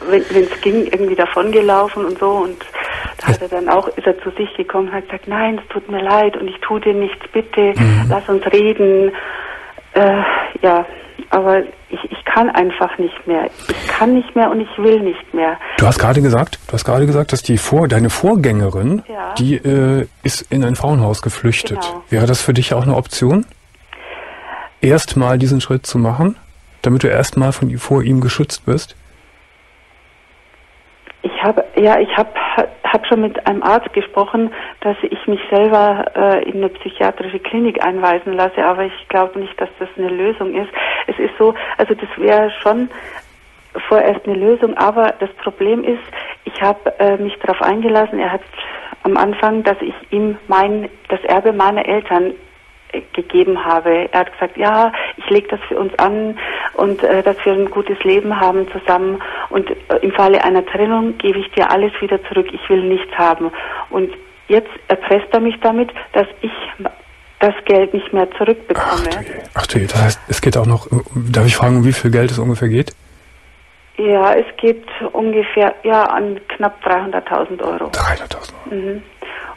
wenn es ging, irgendwie davongelaufen und so und da hat er dann auch, ist er zu sich gekommen und hat gesagt, nein, es tut mir leid und ich tue dir nichts, bitte, Mhm. lass uns reden. Äh, ja, aber ich, ich kann einfach nicht mehr. Ich kann nicht mehr und ich will nicht mehr. Du hast gerade gesagt, du hast gerade gesagt, dass die Vor deine Vorgängerin, Ja. die äh, ist in ein Frauenhaus geflüchtet. Genau. Wäre das für dich auch eine Option? Erstmal diesen Schritt zu machen, damit du erstmal von vor ihm geschützt bist? Ich habe, ja, ich habe hab schon mit einem Arzt gesprochen, dass ich mich selber äh, in eine psychiatrische Klinik einweisen lasse, aber ich glaube nicht, dass das eine Lösung ist. Es ist so, also das wäre schon vorerst eine Lösung, aber das Problem ist, ich habe äh, mich darauf eingelassen, er hat am Anfang, dass ich ihm mein, das Erbe meiner Eltern äh, gegeben habe. Er hat gesagt, ja, ich lege das für uns an und äh, dass wir ein gutes Leben haben zusammen und äh, im Falle einer Trennung gebe ich dir alles wieder zurück, ich will nichts haben. Und jetzt erpresst er mich damit, dass ich das Geld nicht mehr Ach zurückbekomme. du je. Ach du je. Das heißt, es geht auch noch, darf ich fragen, um wie viel Geld es ungefähr geht? Ja, es geht ungefähr ja an knapp 300.000 Euro. 300.000 Euro. Mhm.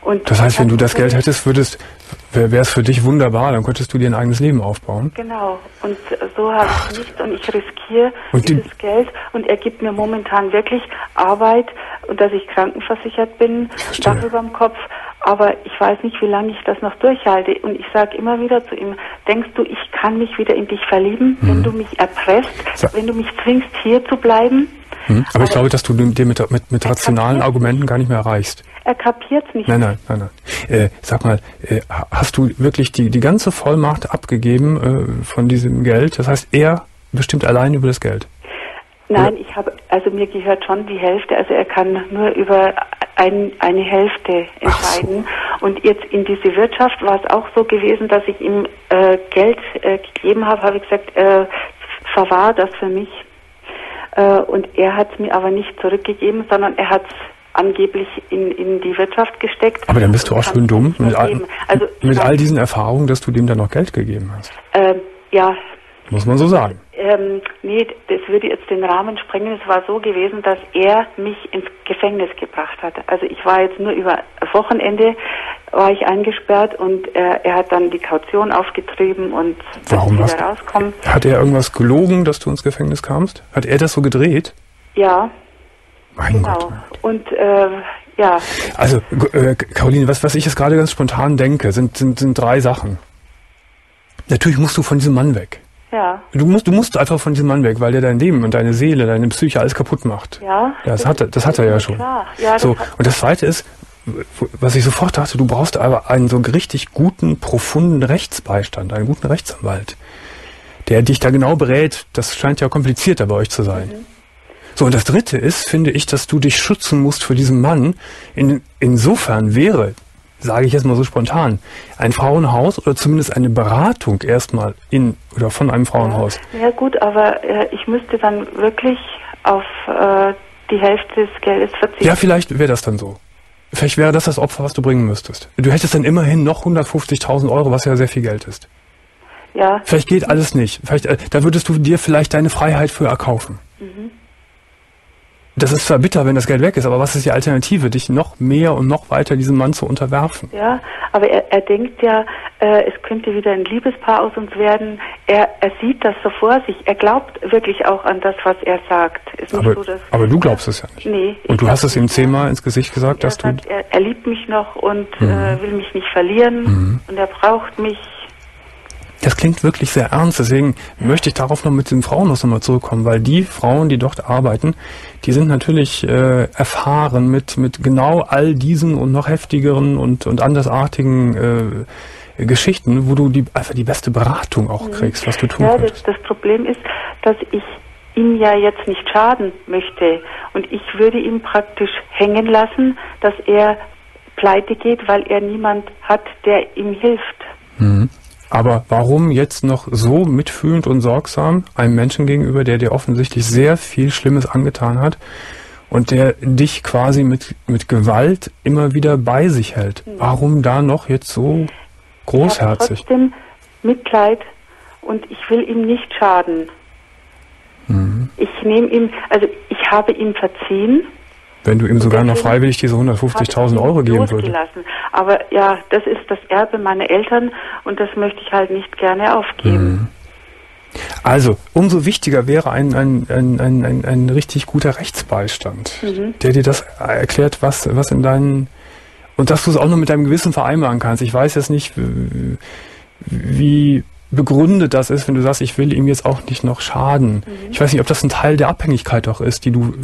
Und Das heißt, wenn du das Geld hättest, würdest, wäre es für dich wunderbar, dann könntest du dir ein eigenes Leben aufbauen. Genau. Und so habe ich nichts und ich riskiere Und die- dieses Geld und er gibt mir momentan wirklich Arbeit und dass ich krankenversichert bin. Dach über dem Kopf. Aber ich weiß nicht, wie lange ich das noch durchhalte. Und ich sage immer wieder zu ihm, denkst du, ich kann mich wieder in dich verlieben, wenn du mich erpresst, Mhm. So. wenn du mich zwingst, hier zu bleiben? Hm? Aber ich Aber- glaube, dass du dir mit, mit, mit rationalen Argumenten gar nicht mehr erreichst. Er kapiert's nicht. Nein, nein, nein, nein. Äh, sag mal, äh, hast du wirklich die, die ganze Vollmacht abgegeben äh, von diesem Geld? Das heißt, er bestimmt allein über das Geld. Nein, ich habe, also mir gehört schon die Hälfte, also er kann nur über ein, eine Hälfte Ach so. entscheiden. Und jetzt in diese Wirtschaft war es auch so gewesen, dass ich ihm äh, Geld äh, gegeben habe, habe ich gesagt, äh, verwahr das für mich. Äh, und er hat es mir aber nicht zurückgegeben, sondern er hat es angeblich in, in die Wirtschaft gesteckt. Aber dann bist du auch schön dumm mit, all. Also, mit all diesen Erfahrungen, dass du dem dann noch Geld gegeben hast. äh, ja, Muss man so sagen. ähm, nee, das würde jetzt den Rahmen sprengen. Es war so gewesen, dass er mich ins Gefängnis gebracht hat. Also ich war jetzt nur über Wochenende war ich eingesperrt und er, er hat dann die Kaution aufgetrieben und Warum wieder du- rauskomme. Hat er irgendwas gelogen, dass du ins Gefängnis kamst? Hat er das so gedreht? Ja, Mein genau. Gott. Und äh, ja, Also, äh, Caroline, was, was ich jetzt gerade ganz spontan denke, sind, sind, sind drei Sachen. Natürlich musst du von diesem Mann weg. ja, Du musst, du musst einfach von diesem Mann weg, weil der dein Leben und deine Seele, deine Psyche alles kaputt macht. ja. Das hat er, das hat er ja schon. Klar. Ja, das so, hat, und das zweite ist, was ich sofort dachte, du brauchst aber einen so richtig guten, profunden Rechtsbeistand, einen guten Rechtsanwalt, der dich da genau berät. Das scheint ja komplizierter bei euch zu sein. Mhm. So, und das Dritte ist, finde ich, dass du dich schützen musst vor diesem Mann. In, insofern wäre, sage ich jetzt mal so spontan, ein Frauenhaus oder zumindest eine Beratung erstmal in oder von einem Frauenhaus. Ja, gut, aber äh, ich müsste dann wirklich auf äh, die Hälfte des Geldes verzichten. Ja, vielleicht wäre das dann so. Vielleicht wäre das das Opfer, was du bringen müsstest. Du hättest dann immerhin noch 150.000 Euro, was ja sehr viel Geld ist. Ja. Vielleicht geht alles nicht. Vielleicht, äh, da würdest du dir vielleicht deine Freiheit für erkaufen. Mhm. Das ist zwar bitter, wenn das Geld weg ist, aber was ist die Alternative, dich noch mehr und noch weiter diesem Mann zu unterwerfen? Ja, aber er, er denkt ja, äh, es könnte wieder ein Liebespaar aus uns werden. Er, er sieht das so vor sich. Er glaubt wirklich auch an das, was er sagt. aber, so, aber du glaubst es ja nicht. Nee. Und du hast es ihm zehnmal ins Gesicht gesagt, dass sagt, du... Er, er, liebt mich noch und mhm. äh, will mich nicht verlieren mhm. und er braucht mich das klingt wirklich sehr ernst, deswegen möchte ich darauf noch mit den Frauen noch einmal zurückkommen, weil die Frauen, die dort arbeiten, die sind natürlich äh, erfahren mit, mit genau all diesen und noch heftigeren und, und andersartigen äh, Geschichten, wo du die, einfach die beste Beratung auch mhm. kriegst, was du tun ja, kannst. Das, das Problem ist, dass ich ihm ja jetzt nicht schaden möchte und ich würde ihn praktisch hängen lassen, dass er pleite geht, weil er niemand hat, der ihm hilft. Mhm. Aber warum jetzt noch so mitfühlend und sorgsam einem Menschen gegenüber, der dir offensichtlich sehr viel Schlimmes angetan hat und der dich quasi mit, mit Gewalt immer wieder bei sich hält? Mhm. Warum da noch jetzt so großherzig? Ich habe trotzdem Mitleid und ich will ihm nicht schaden. Mhm. Ich nehme ihm, also ich habe ihm verziehen wenn du ihm sogar noch freiwillig diese 150.000 Euro geben würdest. Aber ja, das ist das Erbe meiner Eltern und das möchte ich halt nicht gerne aufgeben. Mhm. Also, umso wichtiger wäre ein, ein, ein, ein, ein, ein richtig guter Rechtsbeistand, mhm. der dir das erklärt, was, was in deinen, und dass du es auch nur mit deinem Gewissen vereinbaren kannst. Ich weiß jetzt nicht, wie begründet das ist, wenn du sagst, ich will ihm jetzt auch nicht noch schaden. Mhm. Ich weiß nicht, ob das ein Teil der Abhängigkeit auch ist, die du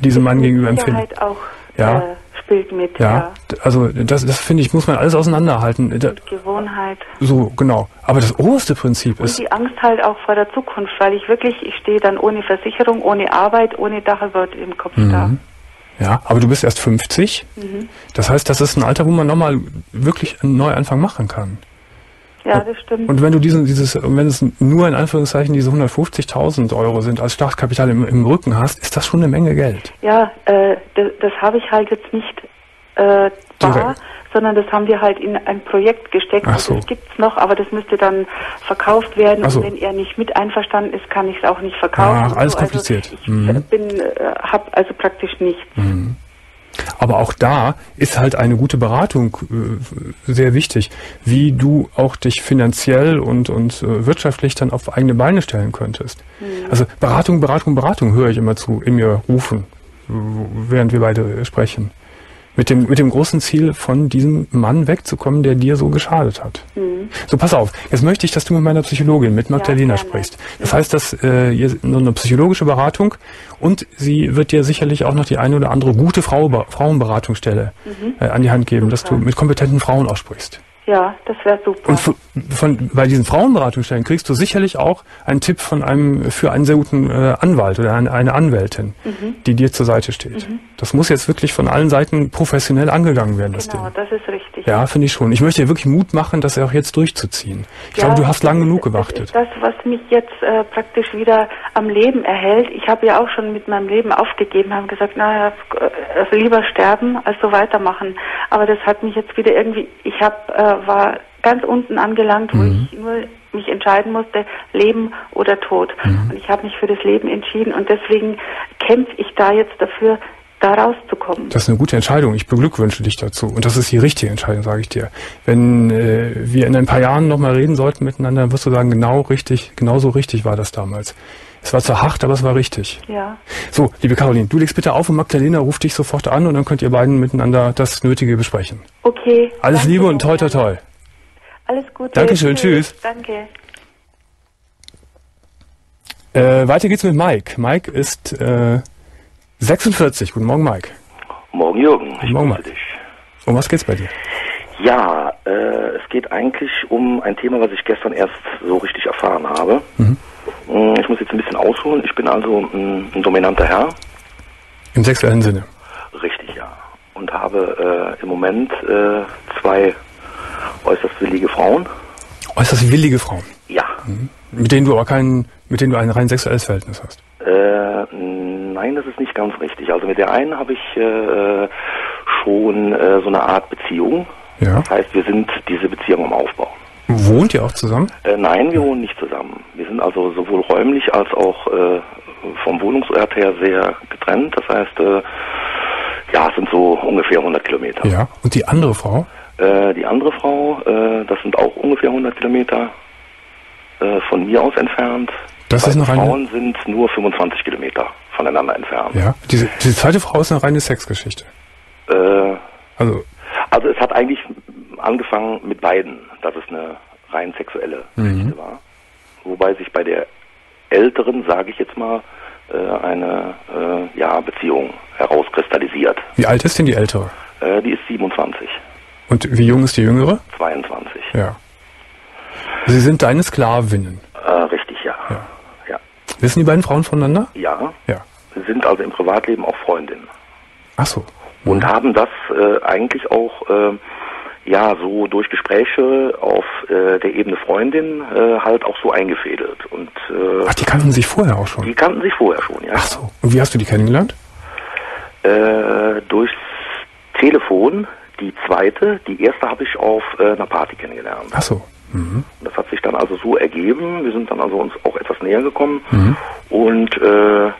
diesem Mann gegenüber empfindest. auch ja. Äh, spielt mit. Ja, ja. also das, das finde ich, muss man alles auseinanderhalten. Und Gewohnheit. So, genau. Aber das oberste Prinzip Und ist... die Angst halt auch vor der Zukunft, weil ich wirklich, ich stehe dann ohne Versicherung, ohne Arbeit, ohne Dach über dem Kopf mhm. da. Ja, aber du bist erst 50. Mhm. Das heißt, das ist ein Alter, wo man nochmal wirklich einen Neuanfang machen kann. Ja, das stimmt. Und wenn du diesen, dieses, wenn es nur in Anführungszeichen diese 150.000 Euro sind als Startkapital im, im, Rücken hast, ist das schon eine Menge Geld. Ja, äh, das, das habe ich halt jetzt nicht äh, bar, sondern das haben wir halt in ein Projekt gesteckt. Ach so. Das gibt's noch, aber das müsste dann verkauft werden. So. Und wenn er nicht mit einverstanden ist, kann ich es auch nicht verkaufen. Ach, alles so. also kompliziert. ich mhm. bin, äh, habe also praktisch nichts. Mhm. Aber auch da ist halt eine gute Beratung äh, sehr wichtig, wie du auch dich finanziell und, und äh, wirtschaftlich dann auf eigene Beine stellen könntest. Mhm. Also Beratung, Beratung, Beratung höre ich immer zu in mir rufen, während wir beide sprechen. Mit dem, mit dem großen Ziel, von diesem Mann wegzukommen, der dir so geschadet hat. Mhm. So, pass auf. Jetzt möchte ich, dass du mit meiner Psychologin, mit Magdalena ja, sprichst. Das heißt, dass äh, ihr nur eine psychologische Beratung und sie wird dir sicherlich auch noch die eine oder andere gute Frau, Frauenberatungsstelle mhm. äh, an die Hand geben, dass du mit kompetenten Frauen aussprichst. Ja, das wäre super. Und von, von, bei diesen Frauenberatungsstellen kriegst du sicherlich auch einen Tipp von einem für einen sehr guten äh, Anwalt oder eine, eine Anwältin, mhm. die dir zur Seite steht. Mhm. Das muss jetzt wirklich von allen Seiten professionell angegangen werden, das genau, Ding. das ist richtig. Ja, finde ich schon. Ich möchte dir wirklich Mut machen, das auch jetzt durchzuziehen. Ich ja, glaube, du hast lang genug gewartet. Das ist das, was mich jetzt äh, praktisch wieder am Leben erhält. Ich habe ja auch schon mit meinem Leben aufgegeben, habe gesagt, naja, äh, lieber sterben als so weitermachen. Aber das hat mich jetzt wieder irgendwie, ich habe äh, war ganz unten angelangt, wo mhm. ich nur mich entscheiden musste, Leben oder Tod. Mhm. Und ich habe mich für das Leben entschieden und deswegen kämpfe ich da jetzt dafür, da rauszukommen. Das ist eine gute Entscheidung. Ich beglückwünsche dich dazu. Und das ist die richtige Entscheidung, sage ich dir. Wenn äh, wir in ein paar Jahren nochmal reden sollten miteinander, wirst du sagen, genau richtig, genau so richtig war das damals. Es war zwar hart, aber es war richtig. Ja. So, liebe Caroline, du legst bitte auf und Magdalena ruft dich sofort an und dann könnt ihr beiden miteinander das Nötige besprechen. Okay. Alles Danke Liebe und toi toi toi. Alles Gute. Dankeschön, tschüss. Danke. Äh, weiter geht's mit Mike. Mike ist äh, 46. Guten Morgen, Mike. Morgen, Jürgen. Guten Morgen, Mike. Dich. Um was geht's bei dir? Ja, äh, es geht eigentlich um ein Thema, was ich gestern erst so richtig erfahren habe. Mhm. Mm, Ich muss jetzt ein bisschen ausholen. Ich bin also ein, ein dominanter Herr, Im sexuellen Sinne. richtig ja, und habe äh, im Moment äh, zwei äußerst willige Frauen. Äußerst willige Frauen, Ja, mit denen du aber kein, mit denen du ein rein sexuelles Verhältnis hast. äh, nein, das ist nicht ganz richtig. Also mit der einen habe ich äh, schon äh, so eine Art Beziehung. Ja. Das heißt, wir sind diese Beziehung am Aufbau. Wohnt ihr auch zusammen? Äh, nein, wir wohnen nicht zusammen. Wir sind also sowohl räumlich als auch äh, vom Wohnungsort her sehr getrennt. Das heißt, äh, ja, es sind so ungefähr 100 Kilometer. Ja. Und die andere Frau? Äh, die andere Frau, äh, das sind auch ungefähr 100 Kilometer äh, von mir aus entfernt. Das Die ist noch eine- Frauen sind nur 25 Kilometer voneinander entfernt. Ja. Diese, diese zweite Frau ist eine reine Sexgeschichte. Äh, Also, also es hat eigentlich angefangen mit beiden, dass es eine rein sexuelle Mhm. Geschichte war. Wobei sich bei der älteren, sage ich jetzt mal, äh, eine äh, ja, Beziehung herauskristallisiert. wie alt ist denn die ältere? Äh, die ist 27, Und wie jung ist die jüngere? 22. Ja. Sie sind deine Sklavinnen. Äh, richtig, ja. Ja. ja. Wissen die beiden Frauen voneinander? Ja. Ja. Sind also im Privatleben auch Freundinnen. Ach so. Und haben das äh, eigentlich auch äh, ja so durch Gespräche auf äh, der Ebene Freundin äh, halt auch so eingefädelt. Und äh, Ach, die kannten sich vorher auch schon. die kannten sich vorher schon, ja. Ach so. Und wie hast du die kennengelernt? Äh, durchs Telefon, die zweite, die erste habe ich auf äh, einer Party kennengelernt. Ach so. Mhm. Und Das hat sich dann also so ergeben. Wir sind dann also uns auch etwas näher gekommen. Mhm. Und äh,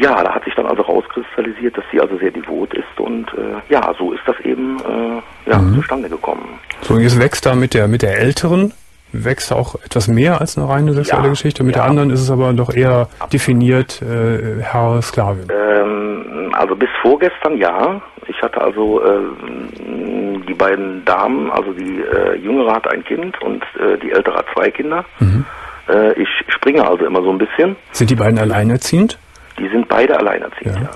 ja, da hat sich dann also rauskristallisiert, dass sie also sehr devot ist. Und äh, ja, so ist das eben äh, ja, Mhm. zustande gekommen. So, jetzt wächst da mit der, mit der älteren, wächst auch etwas mehr als eine reine sexuelle Ja, Geschichte. Mit ja. der anderen ist es aber doch eher definiert äh, Herr Sklavin. Ähm, also bis vorgestern ja. Ich hatte also ähm, die beiden Damen, also die äh, jüngere hat ein Kind und äh, die ältere hat zwei Kinder. Mhm. Äh, ich springe also immer so ein bisschen. Sind die beiden alleinerziehend? Die sind beide alleinerziehend, Ja. ja.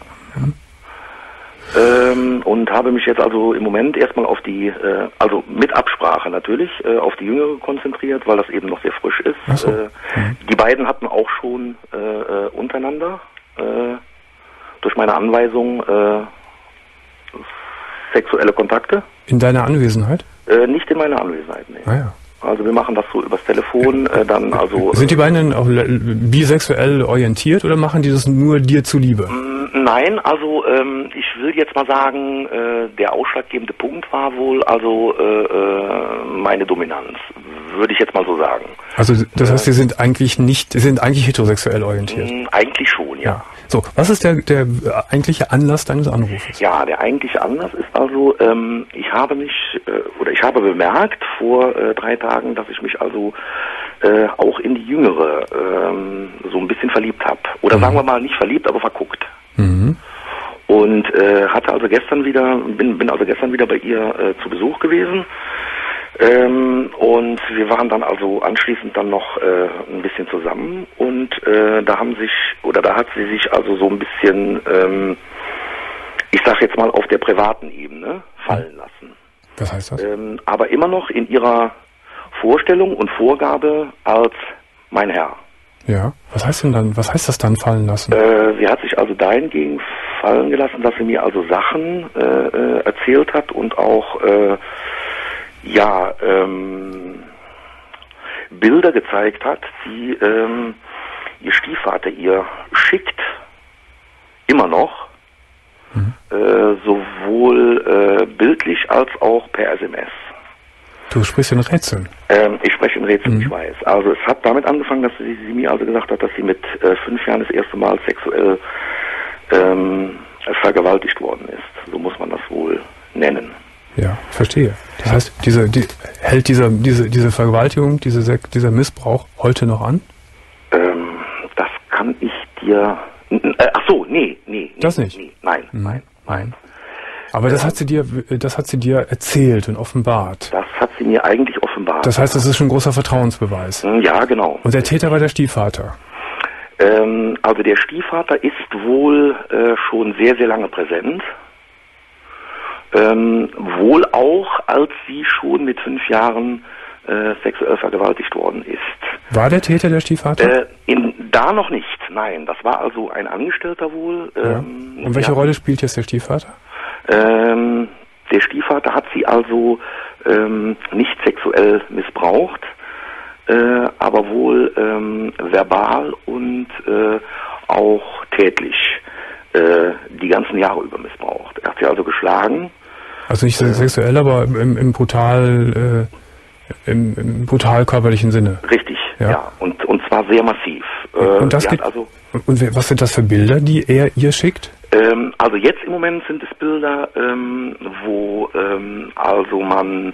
Ähm, und habe mich jetzt also im Moment erstmal auf die, äh, also mit Absprache natürlich, äh, auf die Jüngere konzentriert, weil das eben noch sehr frisch ist. So. Äh, Die beiden hatten auch schon äh, äh, untereinander äh, durch meine Anweisung sexuelle Kontakte. In deiner Anwesenheit? Nicht in meiner Anwesenheit, nee. Ah ja. Also wir machen das so übers Telefon, äh, dann also... Sind die beiden denn auch bisexuell orientiert oder machen die das nur dir zuliebe? Mm, Nein, also ähm, ich will jetzt mal sagen, äh, der ausschlaggebende Punkt war wohl also äh, äh, meine Dominanz, würde ich jetzt mal so sagen. Also das heißt, sie sind eigentlich nicht, sie sind eigentlich heterosexuell orientiert. Mm, Eigentlich schon, ja. Ja. So, was ist der, der eigentliche Anlass deines Anrufes? Ja, der eigentliche Anlass ist also, ähm, ich habe mich äh, oder ich habe bemerkt vor äh, drei Tagen, dass ich mich also äh, auch in die Jüngere ähm, so ein bisschen verliebt habe. Oder sagen wir mal nicht verliebt, aber verguckt. Mhm. Und äh, hatte also gestern wieder, bin, bin also gestern wieder bei ihr äh, zu Besuch gewesen. Ähm, und wir waren dann also anschließend dann noch äh, ein bisschen zusammen und äh, da haben sich oder da hat sie sich also so ein bisschen, ähm, ich sag jetzt mal auf der privaten Ebene fallen lassen. Was heißt das? Ähm, aber immer noch in ihrer Vorstellung und Vorgabe als mein Herr. Ja. Was heißt denn dann, was heißt das dann fallen lassen? Äh, sie hat sich also dahingegen fallen gelassen, dass sie mir also Sachen äh, äh, erzählt hat und auch äh, ja ähm, Bilder gezeigt hat, die ähm, ihr Stiefvater ihr schickt, immer noch, äh, sowohl äh, bildlich als auch per SMS. Du sprichst in Rätseln. Ähm, ich spreche in Rätseln, Mhm. ich weiß. Also es hat damit angefangen, dass sie, sie mir also gesagt hat, dass sie mit äh, fünf Jahren das erste Mal sexuell ähm, vergewaltigt worden ist. So muss man das wohl nennen. Ja, verstehe. Das heißt, diese, die, hält dieser, diese, diese Vergewaltigung, diese, dieser Missbrauch heute noch an? Ähm, das kann ich dir... Äh, ach so, nee, nee. nee Das nicht? Nee, nein, Mhm. nein. Nein. Aber das hat sie dir, das hat sie dir erzählt und offenbart. Das hat sie mir eigentlich offenbart. Das heißt, das ist schon ein großer Vertrauensbeweis. Hm, Ja, genau. Und der Täter war der Stiefvater. Ähm, also der Stiefvater ist wohl äh, schon sehr, sehr lange präsent. Ähm, wohl auch, als sie schon mit fünf Jahren äh, sexuell vergewaltigt worden ist. War der Täter der Stiefvater? Äh, in, da noch nicht, nein. Das war also ein Angestellter wohl. ja. Ähm, Und welche ja, Rolle spielt jetzt der Stiefvater? Ähm, der Stiefvater hat sie also ähm, nicht sexuell missbraucht, äh, aber wohl ähm, verbal und äh, auch tätlich äh, die ganzen Jahre über missbraucht. Er hat sie also geschlagen. Also nicht sexuell, aber im, im brutal, äh, im, im brutal körperlichen Sinne. Richtig, Ja. ja. Und, und zwar sehr massiv. Äh, Und das sie geht, also, und, was sind das für Bilder, die er ihr schickt? ähm, also jetzt im Moment sind es Bilder, ähm, wo ähm, also man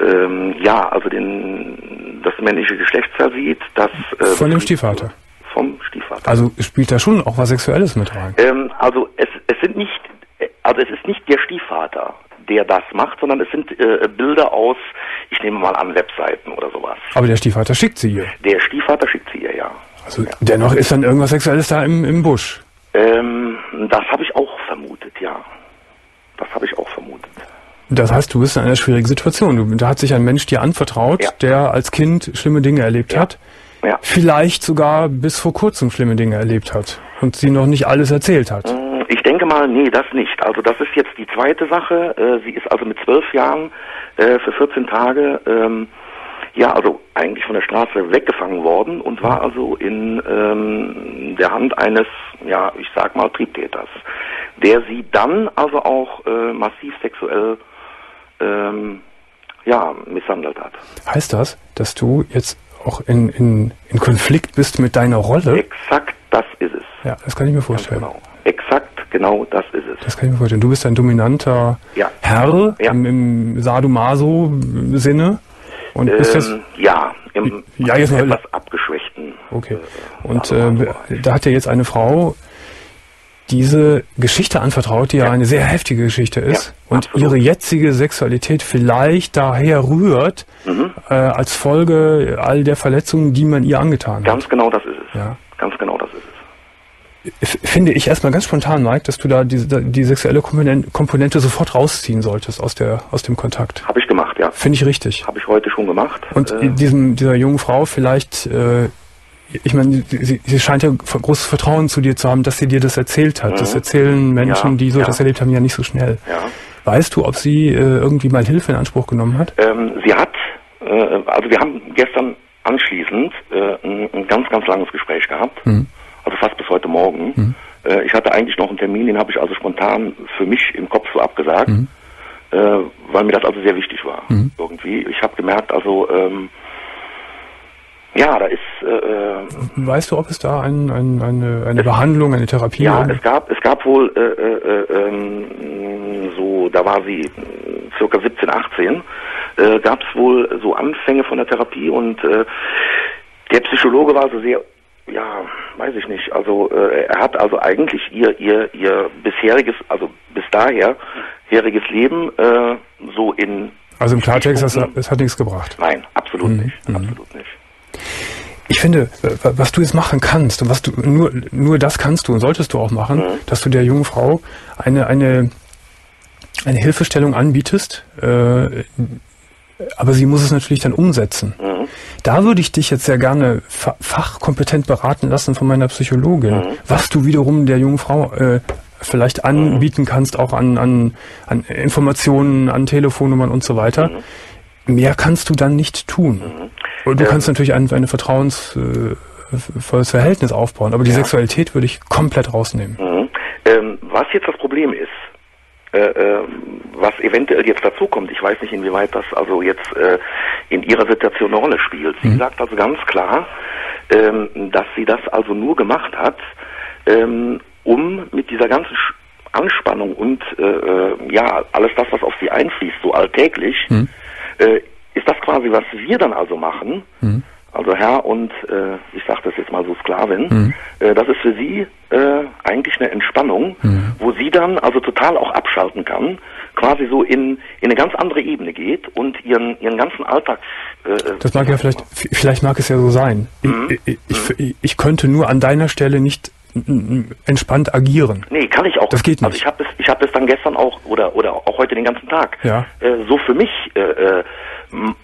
ähm, ja, also den, das männliche Geschlechtsteil sieht, das äh, Von dem Stiefvater. Vom Stiefvater. Also spielt da schon auch was Sexuelles mit rein. Ähm, also es, es sind nicht, also es ist nicht der Stiefvater, der das macht, sondern es sind äh, Bilder aus, ich nehme mal an, Webseiten oder sowas. Aber der Stiefvater schickt sie ihr. Der Stiefvater schickt sie ihr, ja. Also dennoch ist dann irgendwas Sexuelles da im, im Busch. Ähm, das habe ich auch vermutet, ja. Das habe ich auch vermutet. Das heißt, du bist in einer schwierigen Situation. Du, da hat sich ein Mensch dir anvertraut, Ja. der als Kind schlimme Dinge erlebt Ja. hat. Ja. Vielleicht sogar bis vor kurzem schlimme Dinge erlebt hat und sie noch nicht alles erzählt hat. Mm, Ich denke mal, nee, das nicht. Also das ist jetzt die zweite Sache. Äh, sie ist also mit zwölf Jahren äh, für 14 Tage, ähm, ja, also eigentlich von der Straße weggefangen worden und war also in ähm, der Hand eines, ja, ich sag mal, Triebtäters, der sie dann also auch äh, massiv sexuell, ähm, ja, misshandelt hat. Heißt das, dass du jetzt auch in, in, in Konflikt bist mit deiner Rolle? Exakt das ist es. Ja, das kann ich mir Ganz vorstellen. genau. Exakt genau das ist es. Das kann ich mir vorstellen. Du bist ein dominanter Ja. Herr Ja. im, im Sadomaso-Sinne und bist jetzt Ähm, ja, im Ja, jetzt mal- etwas abgeschwächten. Okay. äh, Und äh, da hat ja jetzt eine Frau diese Geschichte anvertraut, die ja, Ja. eine sehr heftige Geschichte ist Ja, und absolut. ihre jetzige Sexualität vielleicht daher rührt, Mhm. äh, als Folge all der Verletzungen, die man ihr angetan hat. Ganz genau das ist es. Ja. Ganz genau das ist es. Finde ich erstmal ganz spontan, Mike, dass du da die, die sexuelle Komponente, sofort rausziehen solltest aus, der, aus dem Kontakt. Habe ich gemacht, ja. Finde ich richtig. Habe ich heute schon gemacht. Und äh, diesem, dieser jungen Frau vielleicht, äh, ich meine, sie, sie- scheint ja großes Vertrauen zu dir zu haben, dass sie dir das erzählt hat. Das erzählen Menschen, Mhm. Ja, die so ja. das erlebt haben, ja nicht so schnell. ja. Weißt du, ob sie äh, irgendwie mal Hilfe in Anspruch genommen hat? Ähm, sie hat, äh, also wir haben gestern anschließend äh, ein, ein ganz, ganz langes Gespräch gehabt. Mhm. Also fast bis heute Morgen. Äh, ich hatte eigentlich noch einen Termin, den habe ich also spontan für mich im Kopf so abgesagt, Mhm. äh, weil mir das also sehr wichtig war. Irgendwie. Ich habe gemerkt, also ähm, ja, da ist äh, äh, Weißt du, ob es da ein, ein, eine, eine Behandlung, eine Therapie Ja, ein- es gab, es gab wohl äh, äh, äh, ähm, so, da war sie circa 17, 18, äh, gab es wohl so Anfänge von der Therapie und der Psychologe war so sehr, ja, weiß ich nicht, also äh, er hat also eigentlich ihr ihr ihr bisheriges, also bis daher heriges Leben äh, so in Also im Klartext, das, das hat nichts gebracht. Nein, absolut Mhm, nicht, mhm. absolut nicht. Ich finde, äh, was du jetzt machen kannst und was du nur nur das kannst du und solltest du auch machen, dass du der jungen Frau eine eine eine Hilfestellung anbietest, äh, aber sie muss es natürlich dann umsetzen. Da würde ich dich jetzt sehr gerne fa fachkompetent beraten lassen von meiner Psychologin, was du wiederum der jungen Frau äh, vielleicht anbieten kannst, auch an, an, an Informationen, an Telefonnummern und so weiter. Mehr kannst du dann nicht tun. Und du kannst natürlich ein, ein vertrauensvolles Verhältnis aufbauen, aber die Sexualität würde ich komplett rausnehmen. Mhm. Ähm, was jetzt das Problem ist, äh, äh, was eventuell jetzt dazukommt, ich weiß nicht, inwieweit das also jetzt äh, in ihrer Situation eine Rolle spielt. Sie sagt also ganz klar, ähm, dass sie das also nur gemacht hat, ähm, um mit dieser ganzen Sch Anspannung und äh, äh, ja, alles das, was auf sie einfließt, so alltäglich, äh, ist das quasi, was wir dann also machen, also Herr und äh, ich sage das jetzt mal so Sklavin, äh, das ist für sie äh, eigentlich eine Entspannung, wo sie dann also total auch abschalten kann, quasi so in, in eine ganz andere Ebene geht und ihren ihren ganzen Alltag. Äh, Das mag ja vielleicht, vielleicht mag es ja so sein. Ich, ich, ich, ich könnte nur an deiner Stelle nicht entspannt agieren. Nee, kann ich auch. Das geht Also nicht. ich habe das, ich habe das dann gestern auch oder oder auch heute den ganzen Tag Ja. äh, so für mich äh, äh,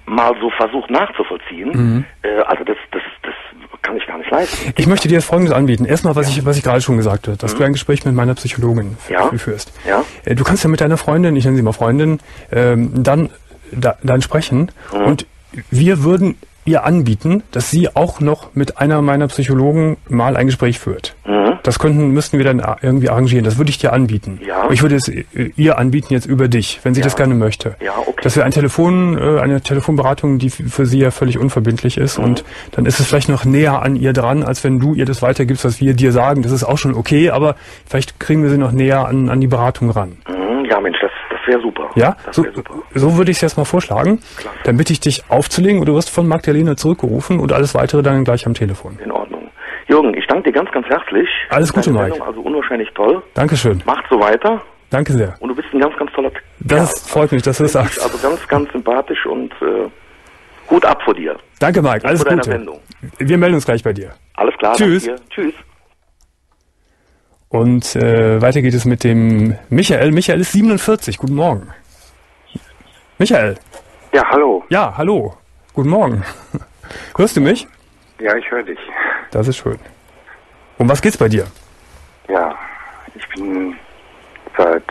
mal so versucht nachzuvollziehen. Mhm. Äh, also das das das kann ich gar nicht leisten. Ich möchte dir jetzt Folgendes anbieten. Erstmal, was ich, was ich gerade schon gesagt habe, dass du ein Gespräch mit meiner Psychologin Ja. führst. Ja. Äh, Du kannst ja mit deiner Freundin, ich nenne sie mal Freundin, ähm, dann, da, dann sprechen und wir würden ihr anbieten, dass sie auch noch mit einer meiner Psychologen mal ein Gespräch führt. Mhm. Das könnten, müssten wir dann irgendwie arrangieren. Das würde ich dir anbieten. Ja. Ich würde es äh, ihr anbieten jetzt über dich, wenn sie Ja. das gerne möchte. Ja, okay. Dass wir ein Telefon, äh, eine Telefonberatung, die für sie ja völlig unverbindlich ist Mhm. und dann ist es vielleicht noch näher an ihr dran, als wenn du ihr das weitergibst, was wir dir sagen. Das ist auch schon okay, aber vielleicht kriegen wir sie noch näher an, an die Beratung ran. Mhm, ja, Mensch, das das wäre super. Ja, das so, super. so würde ich es jetzt mal vorschlagen. Klasse. Dann bitte ich dich aufzulegen und du wirst von Magdalena zurückgerufen und alles weitere dann gleich am Telefon. In Ordnung. Jürgen, ich danke dir ganz, ganz herzlich. Alles Gute, Deine Mike. Sendung, Also unwahrscheinlich toll. Dankeschön. Macht so weiter. Danke sehr. Und du bist ein ganz, ganz toller Das freut mich, dass du das sagst. Also ganz, ganz sympathisch und äh, Hut ab vor dir. Danke, Mike. Alles vor deiner Gute. Sendung. Wir melden uns gleich bei dir. Alles klar. Tschüss. Tschüss. Und äh, weiter geht es mit dem Michael. Michael ist 47. Guten Morgen. Michael. Ja, hallo. Ja, hallo. Guten Morgen. Hörst du mich? Ja, ich höre dich. Das ist schön. Um was geht's bei dir? Ja, ich bin seit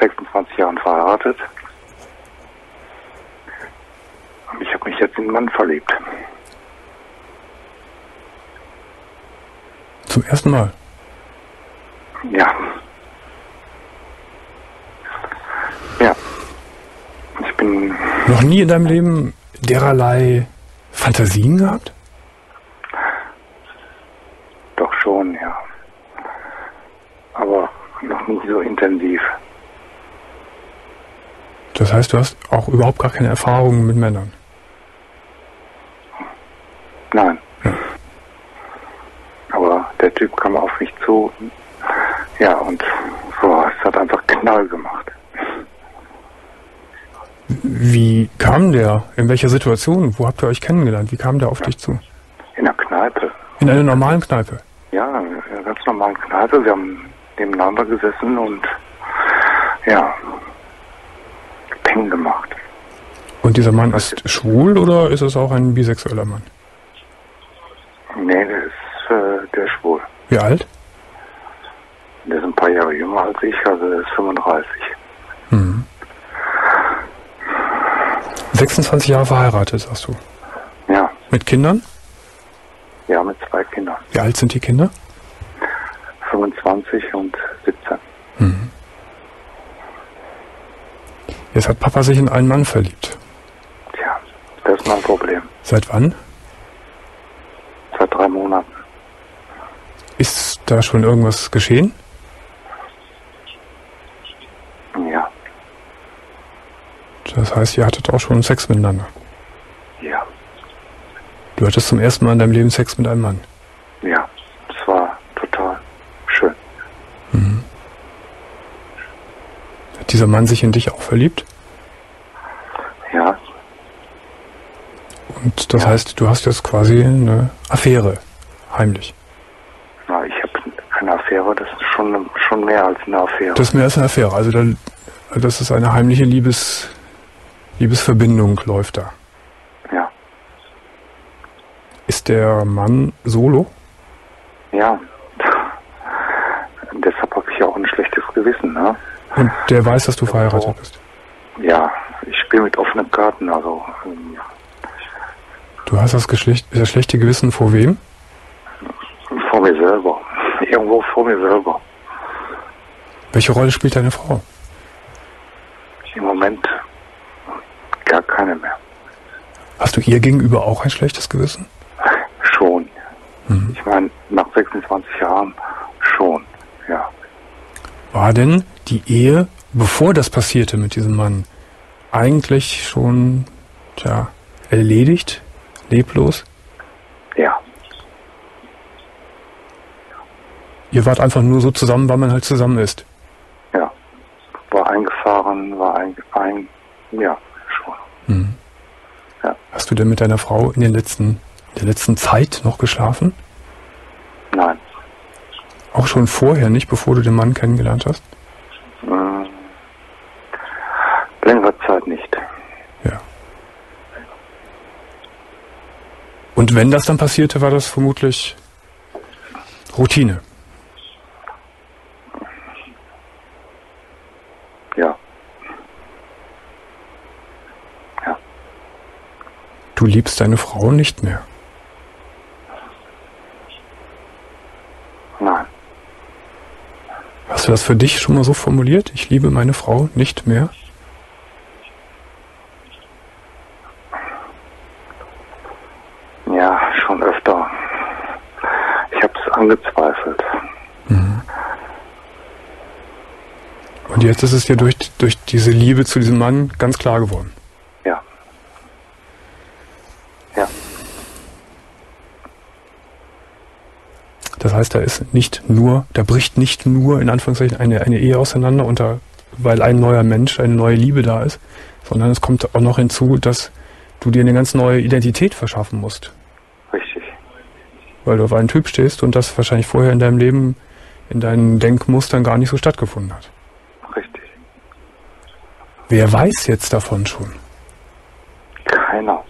26 Jahren verheiratet. Und ich habe mich jetzt in einen Mann verliebt. Zum ersten Mal. Ja. Ja. Ich bin, Noch nie in deinem Leben dererlei Fantasien gehabt? doch schon, ja. Aber noch nie so intensiv. Das heißt, du hast auch überhaupt gar keine Erfahrungen mit Männern. Nein. Aber der Typ kam auf mich zu. Ja, und boah, es hat einfach Knall gemacht. Wie kam der? In welcher Situation? Wo habt ihr euch kennengelernt? Wie kam der auf dich zu? In der Kneipe. In einer normalen Kneipe. Ja, in einer ganz normalen Kneipe. Wir haben nebeneinander gesessen und ja, Peng gemacht. Und dieser Mann ist schwul oder ist es auch ein bisexueller Mann? Nee, der ist, äh, der ist schwul. Wie alt? Der ist ein paar Jahre jünger als ich, also der ist 35. 26 Jahre verheiratet, sagst du. Ja, Mit Kindern? ja, mit zwei Kindern. Wie alt sind die Kinder? 25 und 17. Jetzt hat Papa sich in einen Mann verliebt. Tja, das ist mein Problem. Seit wann? Seit drei Monaten. Ist da schon irgendwas geschehen? Ja, Das heißt, ihr hattet auch schon Sex miteinander. ja, Du hattest zum ersten Mal in deinem Leben Sex mit einem Mann. ja. Es war total schön. Hat dieser Mann sich in dich auch verliebt? Ja, Und das heißt, du hast jetzt quasi eine Affäre. Heimlich. na, ich habe eine Affäre, das ist schon, schon mehr als eine Affäre. Das ist mehr als eine Affäre. Also da, das ist eine heimliche Liebes, Liebesverbindung läuft da. ja, Ist der Mann solo? ja. Deshalb habe ich ja auch ein schlechtes Gewissen, ne? Und der weiß, dass du verheiratet bist. Ja, ich spiele mit offenen Karten, also ähm, Du hast das, Geschlecht, das schlechte Gewissen vor wem? vor mir selber. Irgendwo vor mir selber. Welche Rolle spielt deine Frau? Im Moment gar keine mehr. Hast du ihr gegenüber auch ein schlechtes Gewissen? Schon. Ich meine, nach 26 Jahren schon, ja. War denn Ehe, bevor das passierte mit diesem Mann, eigentlich schon, tja, erledigt? Leblos? Ja, Ihr wart einfach nur so zusammen, weil man halt zusammen ist. ja. War eingefahren, war ein, ein ja, schon. Hast du denn mit deiner Frau in den letzten, in der letzten Zeit noch geschlafen? Nein, Auch schon vorher nicht, bevor du den Mann kennengelernt hast? Hm. Längere Zeit nicht. Ja. Und wenn das dann passierte, war das vermutlich Routine. Ja. Ja. Du liebst deine Frau nicht mehr. Nein. Hast du das für dich schon mal so formuliert? Ich liebe meine Frau nicht mehr? Ja, schon öfter. Ich habe es angezweifelt. Und jetzt ist es dir durch, durch diese Liebe zu diesem Mann ganz klar geworden. Ja. Ja. Das heißt, da ist nicht nur, da bricht nicht nur in Anführungszeichen eine, eine Ehe auseinander, unter, weil ein neuer Mensch, eine neue Liebe da ist, sondern es kommt auch noch hinzu, dass du dir eine ganz neue Identität verschaffen musst. Richtig. Weil du auf einen Typ stehst und das wahrscheinlich vorher in deinem Leben, in deinen Denkmustern gar nicht so stattgefunden hat. Wer weiß jetzt davon schon? Keiner.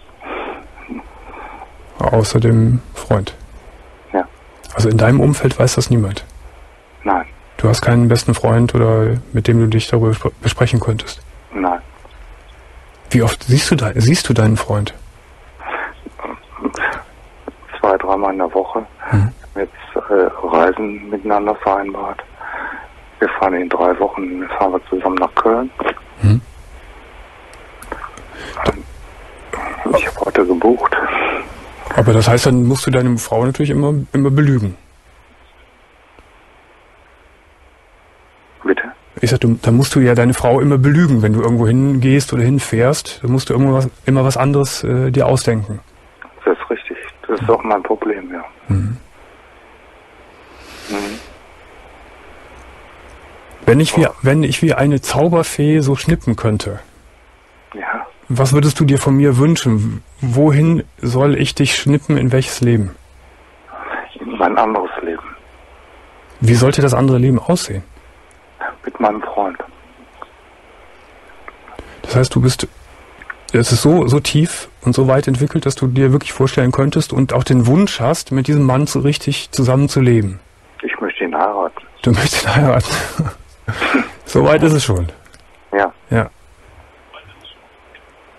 Außer dem Freund. Ja. Also in deinem Umfeld weiß das niemand. Nein. Du hast keinen besten Freund oder mit dem du dich darüber bespre- besprechen könntest. Nein. Wie oft siehst du, de siehst du deinen Freund? Zwei, dreimal in der Woche. Mhm. Jetzt äh, Reisen miteinander vereinbart. Wir fahren in drei Wochen, fahren wir zusammen nach Köln. Mhm. Ich habe heute gebucht. Aber das heißt, dann musst du deine Frau natürlich immer, immer belügen. Bitte? Ich sag, du, da musst du ja deine Frau immer belügen, wenn du irgendwo hingehst oder hinfährst. Da musst du irgendwas, immer was anderes äh, dir ausdenken. Das ist richtig. Das ist auch mein Problem, ja. Mhm. Mhm. Wenn ich wie, wenn ich wie eine Zauberfee so schnippen könnte. Was würdest du dir von mir wünschen? Wohin soll ich dich schnippen, in welches Leben? Mein anderes Leben. Wie sollte das andere Leben aussehen? Mit meinem Freund. Das heißt, du bist, es ist so, so tief und so weit entwickelt, dass du dir wirklich vorstellen könntest und auch den Wunsch hast, mit diesem Mann so richtig zusammen zu leben. Ich möchte ihn heiraten. Du möchtest ihn heiraten. so weit ist es schon. Ja. Ja.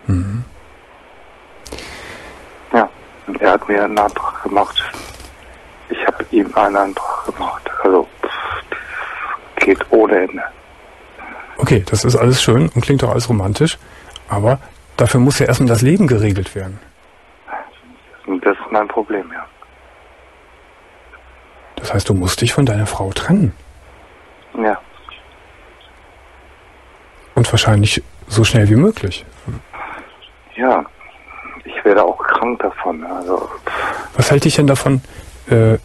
Mhm. Ja. Und er hat mir einen Antrag gemacht. Ich habe ihm einen Antrag gemacht. Also pff, geht ohne Ende. Okay, das ist alles schön und klingt auch alles romantisch, aber dafür muss ja erstmal das Leben geregelt werden. Das ist mein Problem, ja. Das heißt, du musst dich von deiner Frau trennen. Ja. Und wahrscheinlich so schnell wie möglich. Ja. Ich werde auch krank davon. Also Was hält dich denn davon? Äh,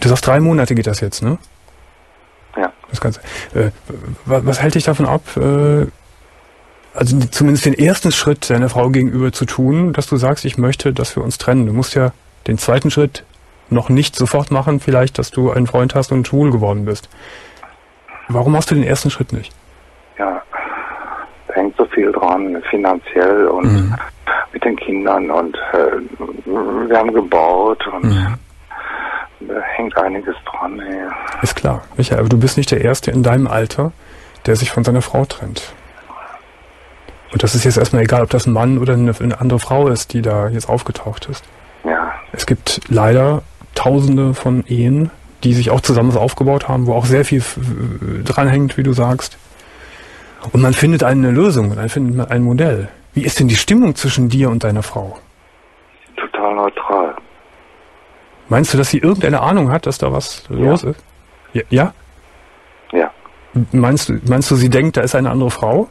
du sagst, drei Monate geht das jetzt, ne? ja. Das Ganze. Äh, was, was hält dich davon ab, äh, also zumindest den ersten Schritt deiner Frau gegenüber zu tun, dass du sagst, ich möchte, dass wir uns trennen? Du musst ja den zweiten Schritt noch nicht sofort machen, vielleicht, dass du einen Freund hast und schwul geworden bist. Warum machst du den ersten Schritt nicht? Hängt so viel dran, finanziell und Mhm. mit den Kindern und äh, wir haben gebaut und Mhm. da hängt einiges dran. Ey. Ist klar, Michael, aber du bist nicht der Erste in deinem Alter, der sich von seiner Frau trennt. Und das ist jetzt erstmal egal, ob das ein Mann oder eine, eine andere Frau ist, die da jetzt aufgetaucht ist. Ja. Es gibt leider Tausende von Ehen, die sich auch zusammen so aufgebaut haben, wo auch sehr viel dranhängt, wie du sagst. Und man findet eine Lösung, und dann findet man ein Modell. Wie ist denn die Stimmung zwischen dir und deiner Frau? Total neutral. Meinst du, dass sie irgendeine Ahnung hat, dass da was los ist? Ja? ja? Ja. Meinst du, meinst du, sie denkt, da ist eine andere Frau?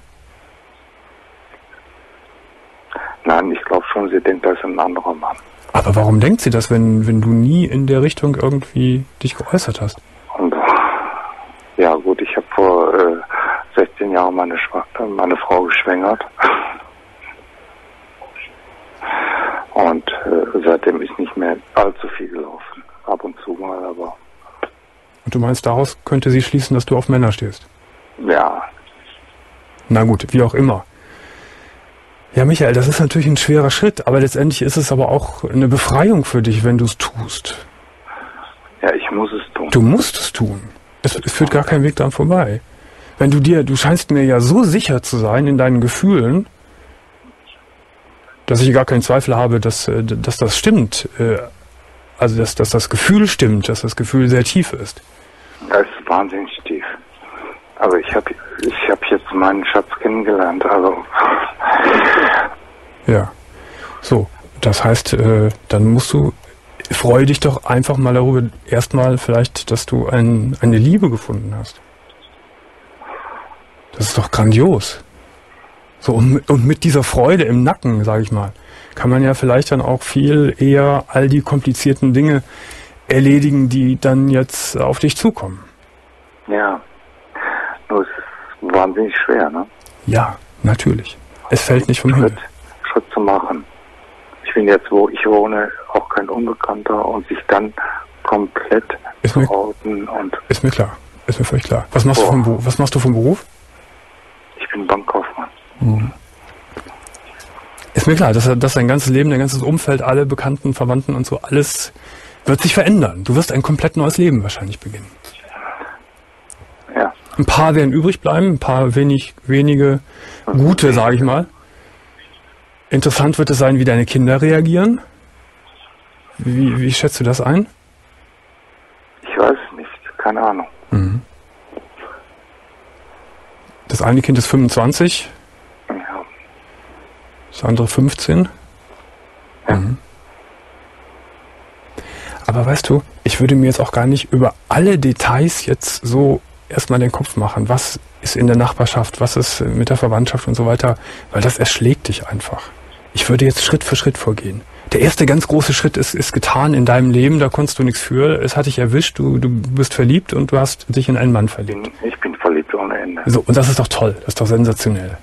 Nein, ich glaube schon, sie denkt, das ist ein anderer Mann. Aber warum denkt sie das, wenn, wenn du nie in der Richtung irgendwie dich geäußert hast? Und ja gut, ich habe vor äh, 16 Jahren meine, Schwa meine Frau geschwängert. Und äh, seitdem ist nicht mehr allzu viel gelaufen. Ab und zu mal, aber Und du meinst, daraus könnte sie schließen, dass du auf Männer stehst. Ja, Na gut, wie auch immer. Ja, Michael, das ist natürlich ein schwerer Schritt, aber letztendlich ist es aber auch eine Befreiung für dich, wenn du es tust. ja, ich muss es tun. Du musst es tun. Es, es führt gar kein Weg dran vorbei. Wenn du dir, du scheinst mir ja so sicher zu sein in deinen Gefühlen, dass ich gar keinen Zweifel habe, dass, äh, dass das stimmt. Äh, Also, dass, dass das Gefühl stimmt, dass das Gefühl sehr tief ist. Das ist wahnsinnig tief. Aber ich habe ich hab jetzt meinen Schatz kennengelernt. Also, Ja. So, das heißt, äh, dann musst du, freu dich doch einfach mal darüber, erstmal vielleicht, dass du ein, eine Liebe gefunden hast. Das ist doch grandios. So, und, und mit dieser Freude im Nacken, sage ich mal, kann man ja vielleicht dann auch viel eher all die komplizierten Dinge erledigen, die dann jetzt auf dich zukommen. ja. Nur es ist wahnsinnig schwer, ne? Ja, natürlich. Es fällt nicht vom Himmel. Schritt, Schritt zu machen. Ich bin jetzt, wo ich wohne, auch kein Unbekannter und sich dann komplett Ist zu mir- outen und Ist mir klar. Ist mir völlig klar. Was machst, du, vom? Was machst du vom Beruf? Ich bin Bankkaufmann. Ist mir klar, dass, dass dein ganzes Leben, dein ganzes Umfeld, alle Bekannten, Verwandten und so, alles wird sich verändern. Du wirst ein komplett neues Leben wahrscheinlich beginnen. Ja. Ein paar werden übrig bleiben, ein paar wenig, wenige gute, sage ich mal. Interessant wird es sein, wie deine Kinder reagieren. Wie, wie schätzt du das ein? Ich weiß es nicht. Keine Ahnung. Das eine Kind ist 25, Ja. das andere 15. Ja. Mhm. Aber weißt du, ich würde mir jetzt auch gar nicht über alle Details jetzt so erstmal den Kopf machen. Was ist in der Nachbarschaft, was ist mit der Verwandtschaft und so weiter, weil das erschlägt dich einfach. Ich würde jetzt Schritt für Schritt vorgehen. Der erste ganz große Schritt ist, ist getan in deinem Leben, da konntest du nichts für. Es hat dich erwischt, du, du bist verliebt und du hast dich in einen Mann verliebt. Ich bin verliebt ohne Ende. So, und das ist doch toll, das ist doch sensationell.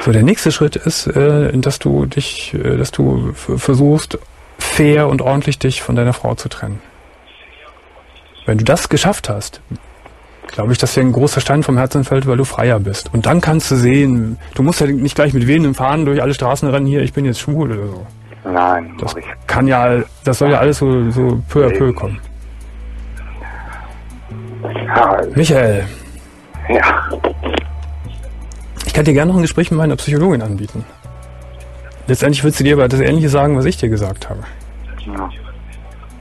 So, der nächste Schritt ist, äh, dass du dich, äh, dass du versuchst, fair und ordentlich dich von deiner Frau zu trennen. Wenn du das geschafft hast, glaube ich, dass dir ein großer Stein vom Herzen fällt, weil du freier bist. Und dann kannst du sehen, du musst ja nicht gleich mit wehenden Fahnen durch alle Straßen rennen, hier, ich bin jetzt schwul oder so. Nein, Das ich. kann ja, das soll ja alles so, so peu à peu kommen. Ja, Michael, ja. Ich kann dir gerne noch ein Gespräch mit meiner Psychologin anbieten. Letztendlich wird sie dir aber das Ähnliche sagen, was ich dir gesagt habe. ja.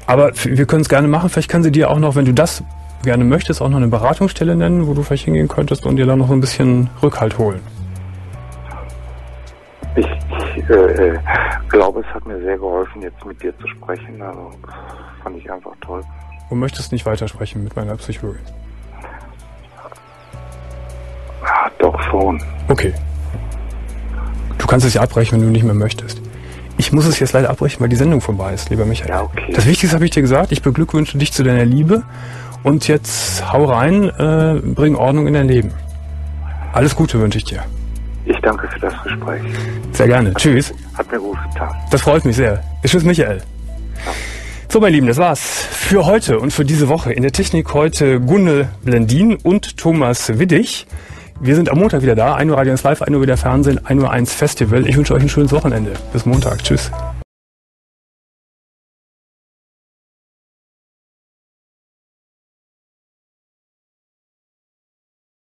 Aber wir können es gerne machen. Vielleicht kann sie dir auch noch, wenn du das gerne möchtest, auch noch eine Beratungsstelle nennen, wo du vielleicht hingehen könntest und dir dann noch so ein bisschen Rückhalt holen. Ich, ich äh, äh, glaube, es hat mir sehr geholfen, jetzt mit dir zu sprechen. Also fand ich einfach toll. Und möchtest nicht weitersprechen mit meiner Psychologin. Ja, doch schon. Okay. Du kannst es ja abbrechen, wenn du nicht mehr möchtest. Ich muss es jetzt leider abbrechen, weil die Sendung vorbei ist, lieber Michael. Ja, okay. Das Wichtigste habe ich dir gesagt. Ich beglückwünsche dich zu deiner Liebe. Und jetzt hau rein, äh, bring Ordnung in dein Leben. Alles Gute wünsche ich dir. Ich danke für das Gespräch. Sehr gerne. Tschüss. Hat mir gut getan. Das freut mich sehr. Tschüss, Michael. So, meine Lieben, das war's für heute und für diese Woche. In der Technik heute Gunnel Blendin und Thomas Widdig. Wir sind am Montag wieder da. 1 Uhr Radio 1 Live, 1 Uhr wieder Fernsehen, 1 Uhr 1 Festival. Ich wünsche euch ein schönes Wochenende. Bis Montag. Tschüss.